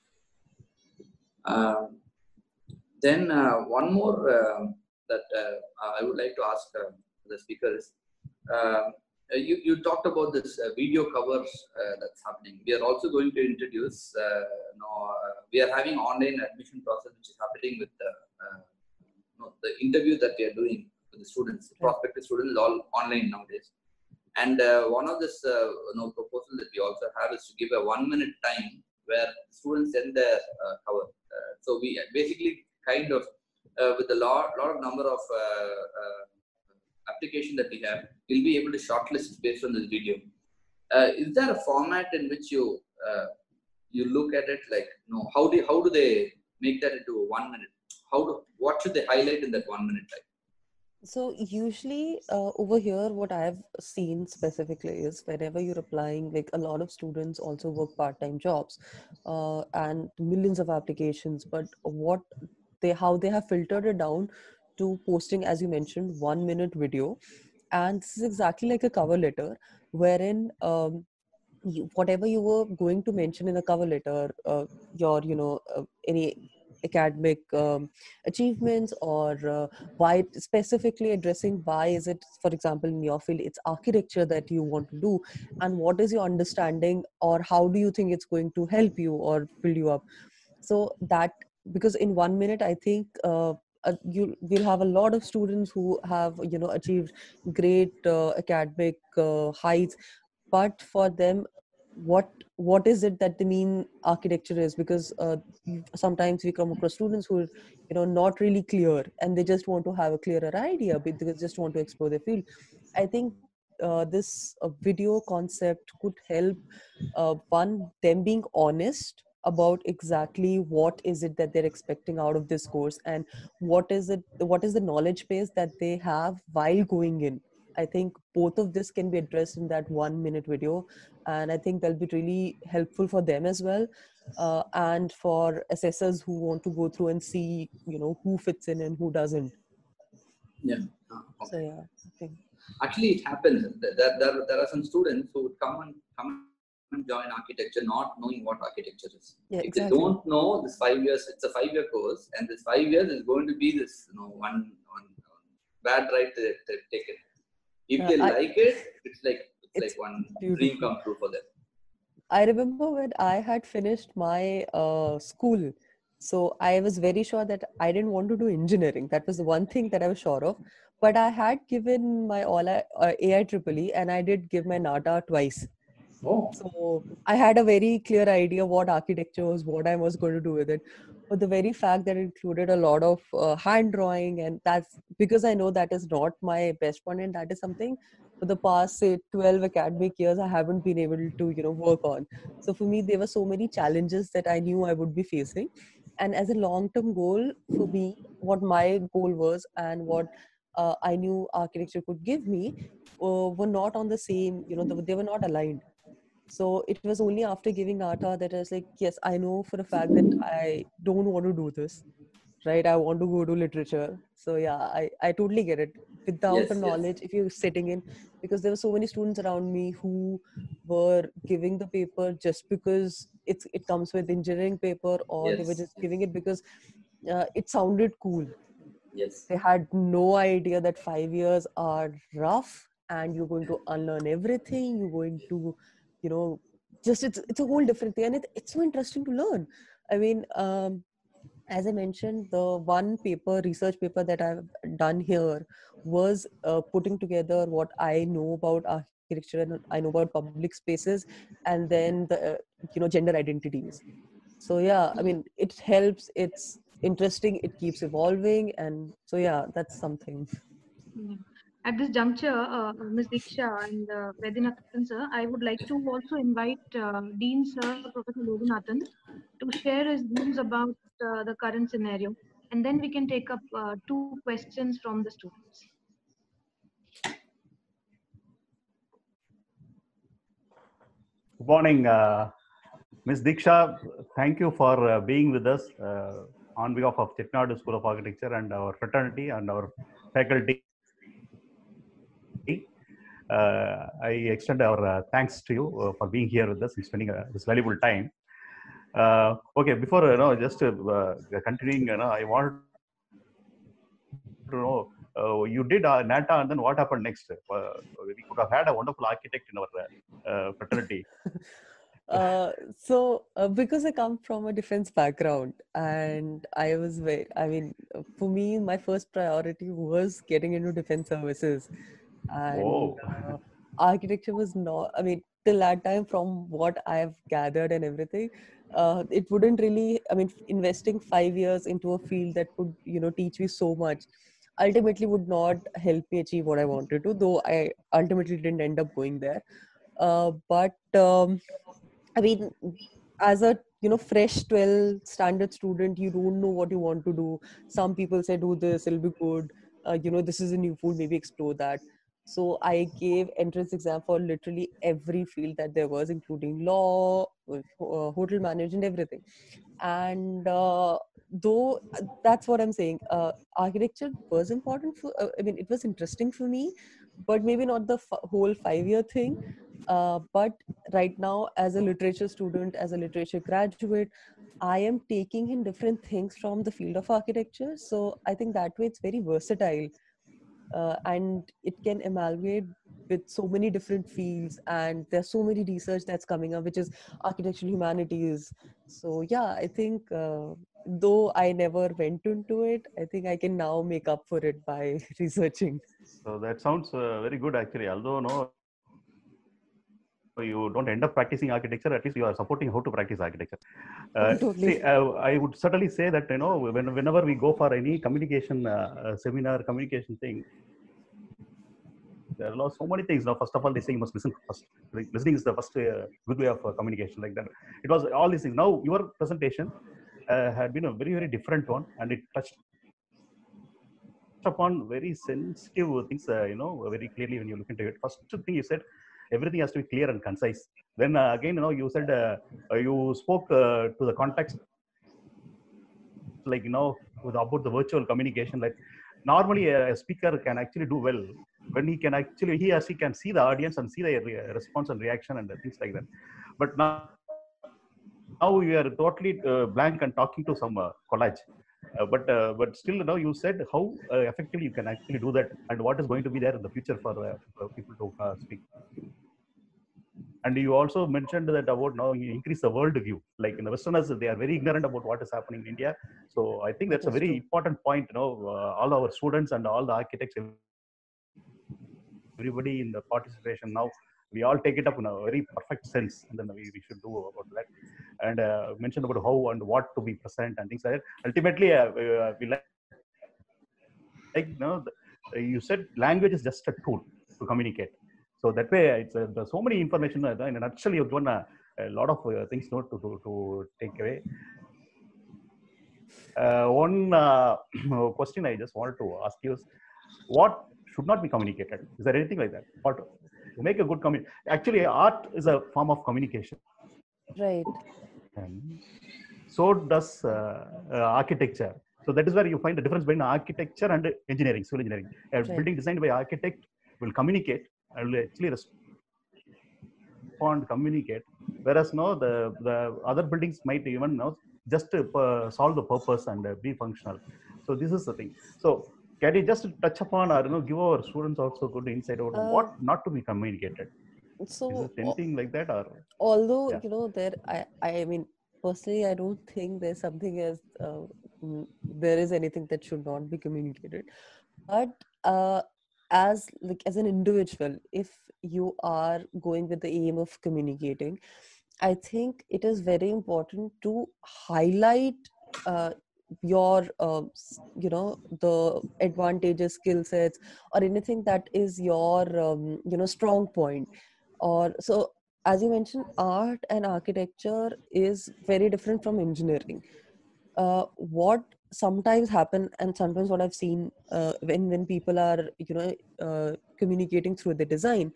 Um, then uh, one more uh, that uh, I would like to ask uh, the speaker is you, you talked about this uh, video covers uh, that's happening. We are also going to introduce, uh, you know, uh, we are having online admission process which is happening with the, uh, you know, the interview that we are doing with the students, prospective students all online nowadays. And uh, one of this uh, you know, proposal that we also have is to give a one minute time where students send their uh, cover. Uh, so we basically kind of, uh, with a lot, lot of number of uh, uh, application that we have, we'll be able to shortlist based on this video. Uh, is there a format in which you uh, you look at it like, know, how do how do they make that into one minute? How do what should they highlight in that one minute time? So usually uh, over here, what I've seen specifically is whenever you're applying, like a lot of students also work part-time jobs, uh, and millions of applications. But what they how they have filtered it down to posting, as you mentioned, one minute video, and this is exactly like a cover letter, wherein um, you, whatever you were going to mention in a cover letter, uh, your you know uh, any academic um, achievements or uh, why specifically addressing why is it for example in your field it's architecture that you want to do and what is your understanding or how do you think it's going to help you or build you up. So that because in one minute i think uh, you will have a lot of students who have you know achieved great uh, academic uh, heights. But for them what what is it that they mean architecture is? Because uh, sometimes we come across students who are you know not really clear and they just want to have a clearer idea they just want to explore their field. I think uh, this uh, video concept could help uh, one them being honest about exactly what is it that they're expecting out of this course and what is it what is the knowledge base that they have while going in i think both of this can be addressed in that one minute video and i think that'll be really helpful for them as well uh, and for assessors who want to go through and see you know who fits in and who doesn't Yeah. Okay. so yeah i think Actually, it happens. There, there, there are some students who would come and come join architecture not knowing what architecture is. yeah if exactly they don't know this five years, it's a five year course, and this five years is going to be this, you know, one, one, one bad ride to, to take it. If Yeah, they I- like it, it's like it's, It's like one dream come true for them. I remember when I had finished my uh, school. So I was very sure that I didn't want to do engineering. That was the one thing that I was sure of. But I had given my all I- uh, AI triple E and I did give my NATA twice. Oh, So I had a very clear idea what architecture was, what I was going to do with it. but the very fact that it included a lot of uh, hand drawing and that's because i know that is not my best point and that is something for the past say 12 academic years i haven't been able to you know work on. So for me there were so many challenges that i knew i would be facing. And as a long term goal for me what my goal was and what uh, i knew architecture could give me uh, were not on the same you know they were not aligned so it was only after giving NATA that I was like, yes, I know for a fact that I don't want to do this, right? I want to go to literature. So yeah, I, I totally get it. Without Yes, the yes. knowledge, if you're sitting in, because there were so many students around me who were giving the paper just because it's it comes with engineering paper, or they were just giving it because uh, it sounded cool Yes. they had no idea that five years are rough and you're going to unlearn everything you're going to you know just it's it's a whole different thing. And it, it's so interesting to learn. I mean um as i mentioned the one paper research paper that i've done here was uh, putting together what i know about architecture and i know about public spaces and then the uh, you know gender identities. So yeah i mean it helps it's interesting it keeps evolving and so yeah that's something. Yeah. At this juncture, uh, Ms. Deeksha and uh, Vedinathan sir, I would like to also invite uh, Dean sir, Professor Vedinathan, to share his views about uh, the current scenario. And then we can take up uh, two questions from the students. Good morning, uh, Ms. Deeksha. Thank you for uh, being with us uh, on behalf of Chettinad School of Architecture and our fraternity and our faculty. Uh, I extend our uh, thanks to you uh, for being here with us and spending this valuable time. Okay, before you know, just continuing, you know, I want to know uh, you did uh, NATA and then what happened next? Uh, we could have had a wonderful architect in our fraternity. so because i come from a defense background and i was very i mean for me my first priority was getting into defense services and uh, architecture was not i mean till that time from what i've gathered and everything uh, it wouldn't really i mean investing five years into a field that could you know teach me so much ultimately would not help me achieve what i wanted to though i ultimately didn't end up going there. Uh, but um, i mean as a you know fresh 12 standard student you don't know what you want to do. Some people say do this it'll be good. Uh, you know this is a new field maybe explore that so i gave entrance exam for literally every field that there was including law uh, hotel management everything. And uh, though that's what i'm saying uh, architecture was important for uh, i mean it was interesting for me but maybe not the f- whole five year thing. Uh, but right now as a literature student as a literature graduate i am taking in different things from the field of architecture. So i think that way it's very versatile uh, and it can amalgamate with so many different fields and there's so many research that's coming up which is architectural humanities so yeah i think uh, though i never went into it i think i can now make up for it by researching So that sounds uh, very good actually. Although no, you don't end up practicing architecture, at least you are supporting how to practice architecture. Uh, Totally. see, uh, I would certainly say that you know when, whenever we go for any communication uh, uh, seminar, communication thing, there are so many things. Now, first of all, they say you must listen first. Like, listening is the first uh, good way of uh, communication. Like that, it was all these things. Now, your presentation uh, had been a very very different one, and it touched upon very sensitive things, uh, you know, very clearly when you look into it. First thing you said, everything has to be clear and concise. Then uh, again, you know, you said uh, you spoke uh, to the context, like you know, about the virtual communication. Like normally, a speaker can actually do well when he can actually he or she can see the audience and see the re- response and reaction and things like that. But now. Now we are totally uh, blank and talking to some uh, collage. Uh, but uh, but still now you said how uh, effectively you can actually do that and what is going to be there in the future for, uh, for people to uh, speak. And you also mentioned that about now you increase the world view like in the westerners they are very ignorant about what is happening in india. So i think that's, a very true. important point you know uh, all our students and all the architects everybody in the participation now we all take it up in a very perfect sense and then we, we should do about that and uh, about how and what to be present and things like that. Ultimately, uh, uh, we like, like you know, you said language is just a tool to communicate. So that way, it's uh, there's so many information. Uh, in a nutshell, you've given a, a lot of uh, things you know, to, to, to take away. Uh, one uh, question I just wanted to ask you is, what should not be communicated? Is there anything like that? What to make a good communication? Actually, art is a form of communication. Right. And so does uh, uh, architecture. So that is where you find the difference between architecture and engineering, civil engineering. A Right. building designed by architect will communicate and will actually respond, communicate. Whereas no, the the other buildings might even know just to uh, solve the purpose and uh, be functional. So this is the thing. So can you just touch upon or you know give our students also good insight about Uh, what not to be communicated? So Is it anything like that or? although Yeah. you know there I, I mean personally i don't think there's something as uh, mm, there is anything that should not be communicated but uh, as like as an individual if you are going with the aim of communicating i think it is very important to highlight uh, your uh, you know the advantages skill sets or anything that is your um, you know strong point. Or so as you mentioned art and architecture is very different from engineering. Uh, what sometimes happen and sometimes what i've seen uh, when when people are you know uh, communicating through the design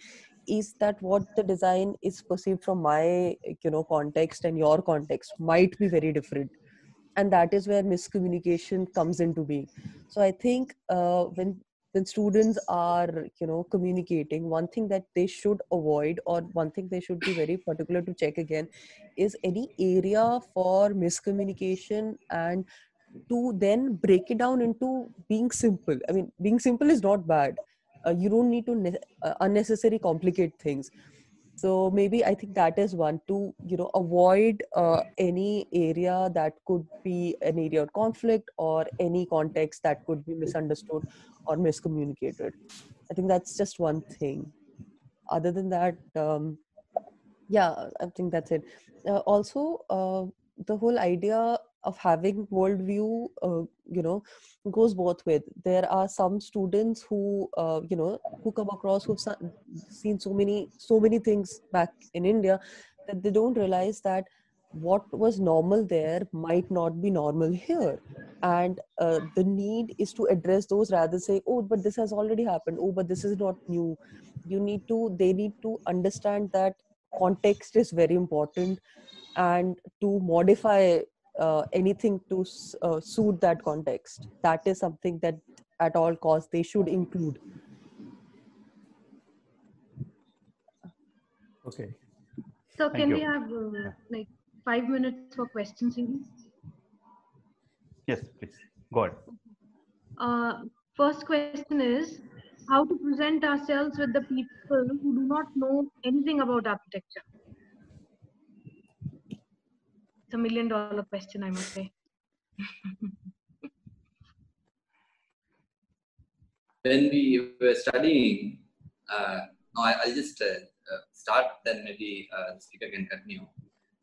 is that what the design is perceived from my you know context and your context might be very different and that is where miscommunication comes into being. So i think uh, when when students are you know communicating one thing that they should avoid or one thing they should be very particular to check again is any area for miscommunication and to then break it down into being simple. I mean being simple is not bad. Uh, you don't need to ne- uh, unnecessarily complicate things so maybe i think that is one to you know avoid uh, any area that could be an area of conflict or any context that could be misunderstood or miscommunicated. I think that's just one thing. Other than that um, yeah i think that's it. Uh, also uh, the whole idea of having worldview uh, you know goes both ways. There are some students who uh, you know who come across who've seen so many so many things back in india that they don't realize that what was normal there might not be normal here. And uh, the need is to address those rather say oh but this has already happened. Oh but this is not new. You need to they need to understand that context is very important and to modify uh, anything to uh, suit that context that is something that at all costs they should include Okay. So Thank can we have uh, like five minutes for questions? Maybe? Yes, please. Go ahead. Uh, first question is how to present ourselves with the people who do not know anything about architecture. It's a million dollar question, I must say. when we were studying, uh, no, I, I'll just uh, uh, start, then maybe uh, the speaker can continue.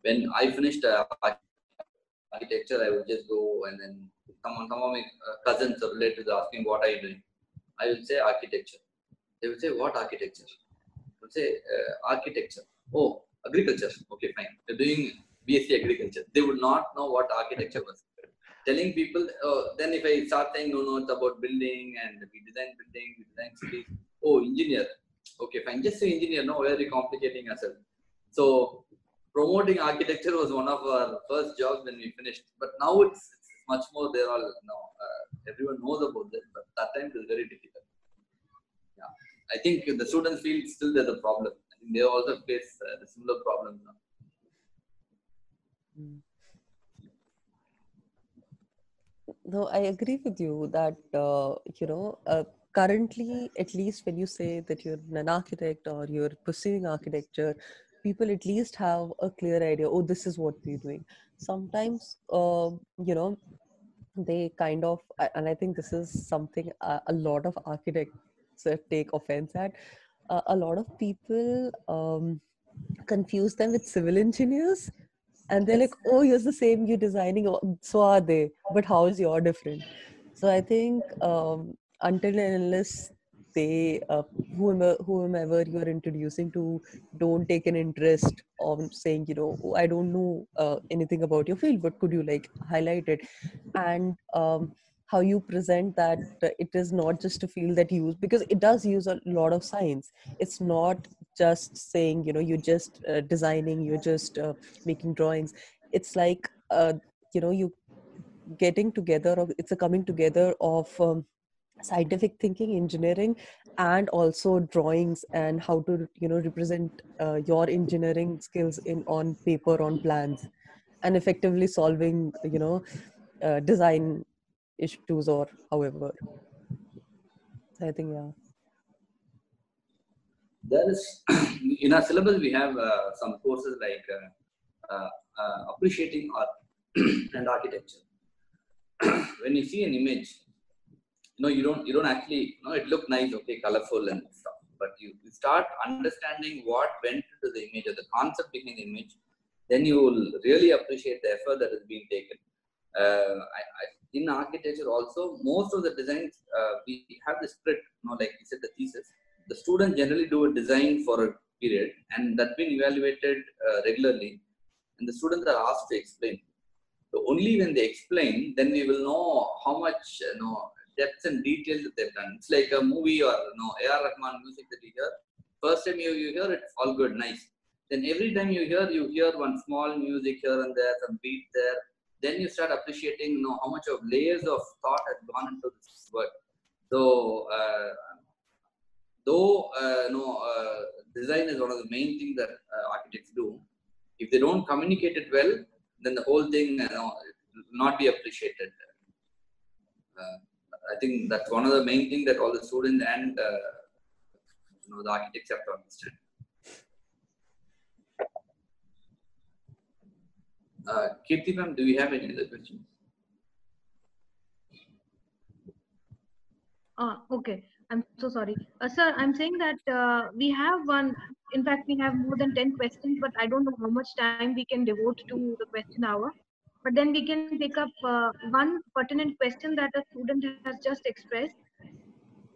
When I finished uh, architecture, I would just go and then someone, some of my uh, cousins or relatives asking, What are you doing? I would say architecture. They would say, What architecture? I would say architecture. Oh, agriculture. Okay, fine. You're doing BSc agriculture. They would not know what architecture was. Telling people uh, then if i start saying no no it's about building and we design building we design cities. Oh engineer. Okay fine. Just say engineer no you complicating ourselves? So promoting architecture was one of our first jobs when we finished. But now it's, it's much more there all now uh, everyone knows about this but that time was very difficult. Yeah. I think the students feel still there's a problem. I think they also face uh, the similar problems now no i agree with you that uh, you know uh, currently at least when you say that you're an architect or you're pursuing architecture people at least have a clear idea oh this is what we're doing. Sometimes uh, you know they kind of and i think this is something a, lot of architects uh, take offense at uh, a lot of people um, confuse them with civil engineers and they're like oh you're the same you're designing. Oh, so are they. But how is your different? So i think um, until and unless they uh, whomever whomever you're introducing to don't take an interest on saying you know "Oh, i don't know uh, anything about your field but could you like highlight it? And um, how you present that uh, it is not just a field that use because it does use a lot of science. It's not just saying you know you're just uh, designing you're just uh, making drawings. It's like uh, you know you getting together of it's a coming together of um, scientific thinking engineering and also drawings and how to you know represent uh, your engineering skills in on paper on plans and effectively solving you know uh, design issues or however. I think yeah there is in our syllabus we have uh, some courses like uh, uh, uh, appreciating art and architecture. When you see an image you know you don't you don't actually you know it looked nice okay colorful and stuff but you, you start understanding what went into the image or the concept behind the image then you will really appreciate the effort that is being taken. Uh, I, I, in architecture also most of the designs uh, we have the script you know like you said the thesis the students generally do a design for a period and that's been evaluated uh, regularly and the students are asked to explain. So only when they explain then we will know how much you know depth and detail that they've done. It's like a movie or you know AR Rahman music that you hear. First time you, you hear it, it's all good nice. Then every time you hear you hear one small music here and there some beat there. Then you start appreciating you know how much of layers of thought has gone into this work. So uh, though uh, know uh, design is one of the main things that uh, architects do. If they don't communicate it well then the whole thing you know will not be appreciated. Uh, i think that's one of the main things that all the students and you know the architects have to understand. Uh, Kirti ma'am, do we have any other questions? Uh, okay, I'm so sorry. Uh, sir, I'm saying that uh, we have one, in fact, we have more than 10 questions, but I don't know how much time we can devote to the question hour. But then we can pick up uh, one pertinent question that a student has just expressed.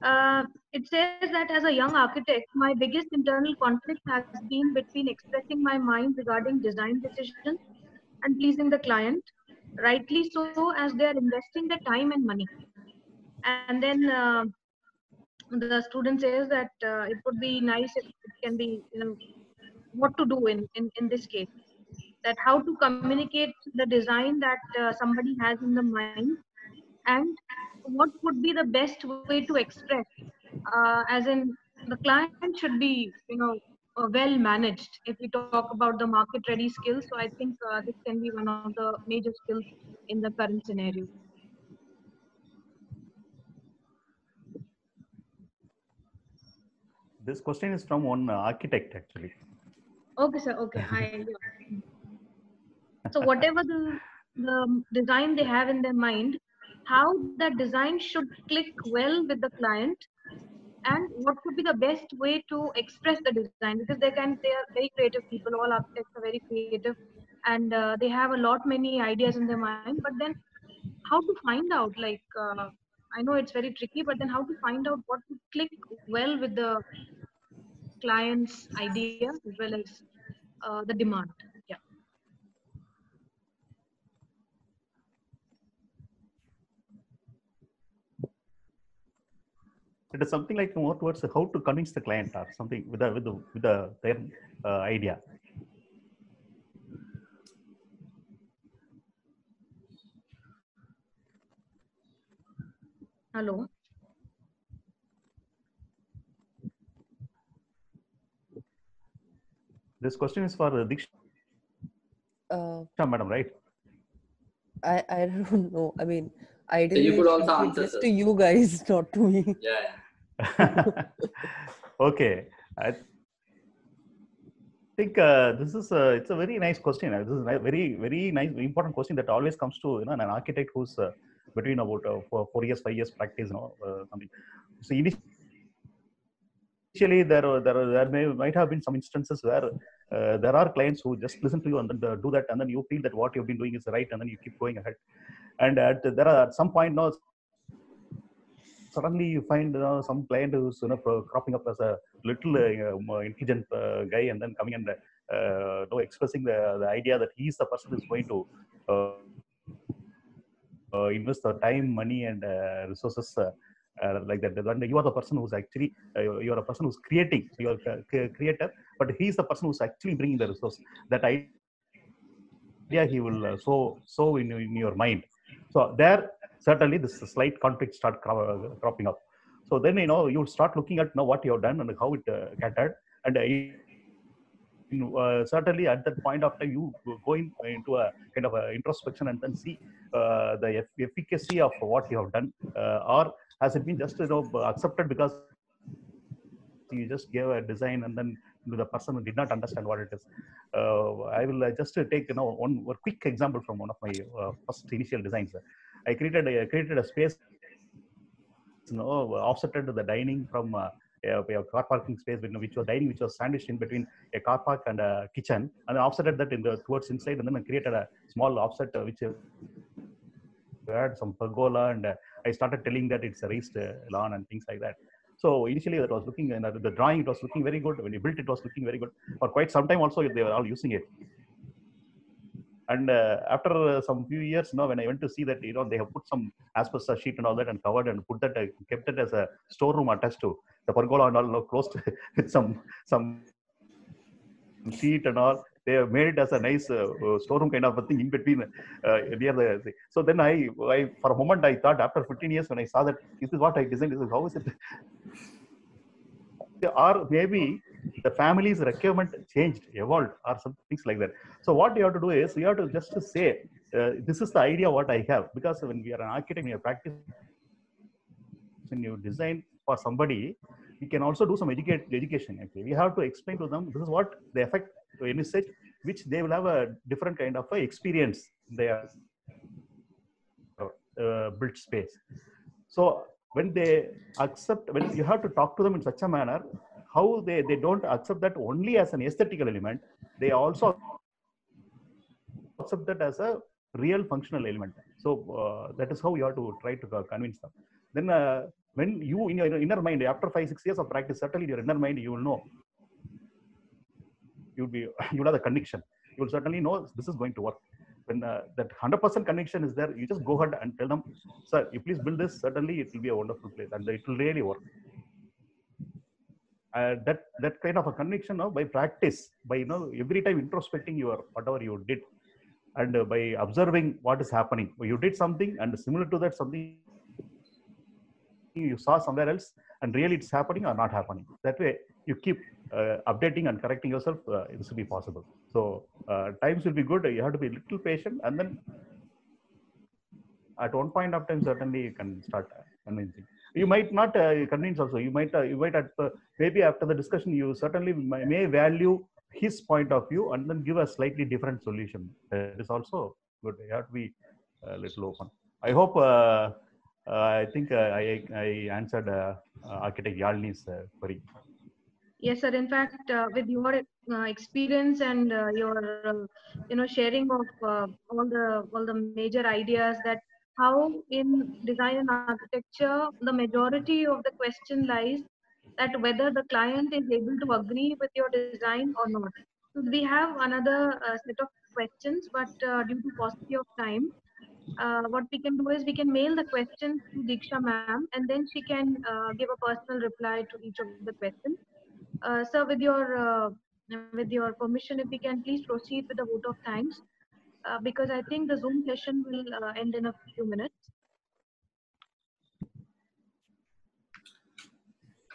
Uh, it says that as a young architect, my biggest internal conflict has been between expressing my mind regarding design decisions and pleasing the client, rightly so as they are investing the time and money and then uh, the student says that uh, it would be nice if it can be you know what to do in in, in this case. That how to communicate the design that uh, somebody has in the mind and what would be the best way to express uh, as in the client should be you know uh, well managed. If we talk about the market ready skills so i think uh, this can be one of the major skills in the current scenario This question is from one architect actually. Okay, sir. Okay. I, so whatever the, the design they have in their mind, how that design should click well with the client and what would be the best way to express the design because they can they are very creative people all architects are very creative and uh, they have a lot many ideas in their mind but then how to find out like uh, i know it's very tricky but then how to find out what would click well with the client's idea as well as uh, the demand. Yeah. It is something like more towards how to convince the client or something with the with the with the their uh, idea. Hello. This question is for uh, Deeksha uh, madam, right? i i don't know i mean ideally you could it also answer, addressed sir. to you guys not to me Yeah, yeah. okay. I think uh, this is a, it's a very nice question. Uh, This is a very very nice important question that always comes to you know an architect who's uh, between about uh, four, four years five years practice you know uh, something. So initially there there there may might have been some instances where uh, there are clients who just listen to you and then uh, do that and then you feel that what you've been doing is right and then you keep going ahead and at, there are at some point now suddenly you find you know, some client who's you know cropping up as a little uh, intelligent guy and then coming and you know, expressing the, the idea that he's the person who's going to invest the time money and uh, resources uh, uh, like that. You are the person who's actually uh, you are a person who's creating. You are a creator, but he's the person who's actually bringing the resource. That idea he will uh, sow sow in, in your mind. So there certainly this slight conflict start cropping up. So then you know you start looking at now what you have done and how it uh, catered, and uh, in, uh, certainly at that point of time you go in, into a kind of a introspection and then see uh, the efficacy of what you have done, uh, or has it been just you know accepted because you just gave a design and then the person who did not understand what it is. Uh, I will uh, just uh, take you know one, one quick example from one of my uh, first initial designs. I created created a space, you know, offsetted the dining from uh, a, car parking space, which which was dining, which was sandwiched in between a car park and a kitchen, and I offsetted that in the towards inside, and then I created a small offset uh, which uh, had some pergola, and uh, I started telling that it's a raised uh, lawn and things like that. So initially, it was looking, and the drawing it was looking very good. When you built it, was looking very good. For quite some time, also they were all using it. And uh, after some few years, you know, when I went to see that, you know, they have put some asbestos sheet and all that and covered and put that, uh, kept it as a storeroom attached to the pergola and all, you know, closed with some some sheet and all. They have made it as a nice uh, storeroom kind of a thing in between uh, near the. So then I, I, for a moment, I thought after 15 years when I saw that this is what I designed. This is how is it? or maybe the family's requirement changed, evolved, or some things like that. So what you have to do is you have to just to say, uh, this is the idea what I have. Because when we are an architect, we are practicing, when you design for somebody, we can also do some educate, education. Actually, we have to explain to them this is what the effect to any such, which they will have a different kind of a experience in their uh, built space. So when they accept, when you have to talk to them in such a manner, how they, they don't accept that only as an aesthetical element, they also accept that as a real functional element. So uh, that is how you have to try to convince them. Then uh, when you in your inner mind, after five, six years of practice, certainly your inner mind, you will know. You'll be, you'll have the conviction. You will certainly know this is going to work when uh, that 100% conviction is there, you just go ahead and tell them, sir, you please build this. Certainly, it will be a wonderful place, and it will really work. Uh, that that kind of a conviction now by practice, by you know every time introspecting your whatever you did, and uh, by observing what is happening. You did something, and similar to that, something you saw somewhere else, and really it's happening or not happening. That way, you keep uh, updating and correcting yourself. Uh, this will be possible. So uh, times will be good. You have to be a little patient, and then at one point of time, certainly you can start convincing. You might not uh, convince also. You might uh, you might at, uh, maybe after the discussion, you certainly may, may value his point of view and then give a slightly different solution. That is also good. You have to be a little open. I hope. Uh, I think I, I answered Architect Yalni's query. Yes, sir. In fact, uh, with your uh, experience and uh, your, you know, sharing of all the all the major ideas that how in design and architecture the majority of the question lies that whether the client is able to agree with your design or not. So we have another set of questions, but due to paucity of time, uh, what we can do is we can mail the questions to Deeksha ma'am and then she can uh, give a personal reply to each of the questions. Uh, sir, with your with your permission, if we can please proceed with the vote of thanks, Uh, because I think the Zoom session will uh, end in a few minutes.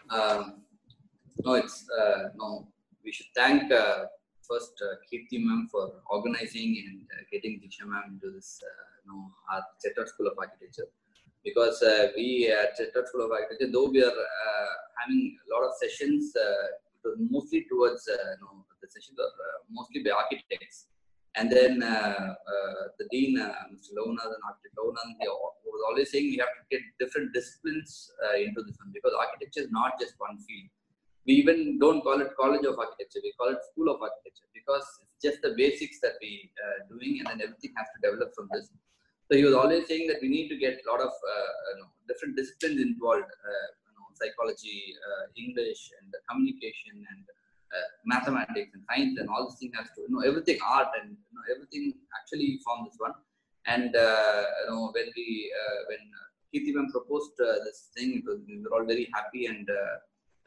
Um, no, it's uh, no. We should thank first uh, Kirti ma'am for organizing and uh, getting Deeksha ma'am into this uh, you know, our Chettinad School of Architecture. Because we at Chettinad School of Architecture, though we are having a lot of sessions, it was mostly towards you know, the sessions are mostly by architects. And then the dean, Mr. Lovunan, architect he was always saying we have to get different disciplines into this one because architecture is not just one field we even don't call it college of architecture we call it school of architecture because it's just the basics that we uh, doing and then everything has to develop from this so he was always saying that we need to get a lot of uh, you know, different disciplines involved uh, you know, psychology uh, english and communication and uh, mathematics and science and all this thing has to you know everything art and you know everything actually form this one and uh, you know when we uh, when Kirti ma'am proposed uh, this thing was, we were all very happy and uh,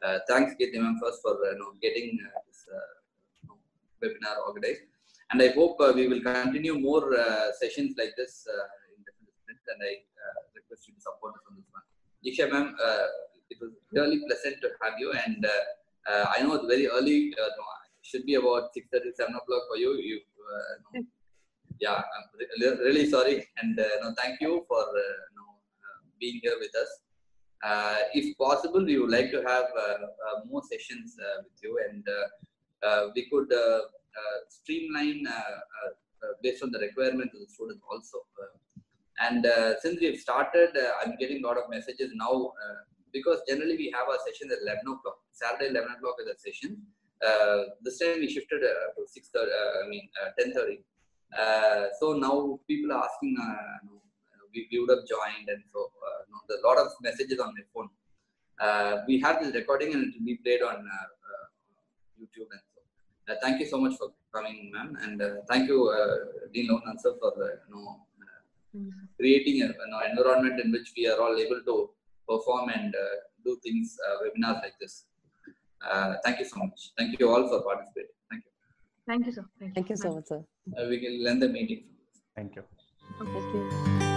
uh, thanks Kirti ma'am first for uh, you know getting uh, this uh, webinar organized and I hope uh, we will continue more uh, sessions like this uh, in different disciplines and I uh, request you to support us on this one. Deeksha ma'am, uh, it was really pleasant to have you and uh, I know it's very early, uh, no, it should be about 6.30, 7 o'clock for you. you uh, no, yeah, I'm re- really sorry and uh, no, thank you for uh, no, uh, being here with us. Uh, if possible, we would like to have uh, more sessions with you and we could streamline based on the requirements of the students also. And since we've started, I'm getting a lot of messages now because generally we have our session at 11 o'clock. Saturday 11 o'clock is a session. Uh, this time we shifted uh, to 6 uh, I mean uh, 10:30. Uh, so now people are asking, uh, we, we would have joined, and so uh, there's a lot of messages on my phone. Uh, we have this recording and it will be played on uh, uh, YouTube and so. Uh, thank you so much for coming, ma'am, and uh, thank you, uh, Dean Lohan sir, for uh, you know uh, creating an you know, environment in which we are all able to perform and uh, do things, uh, webinars like this. Uh, thank you so much. Thank you all for participating. Thank you. Thank you, sir. Thank you so much, sir. Uh, we can end the meeting. Thank you. Okay. Thank you.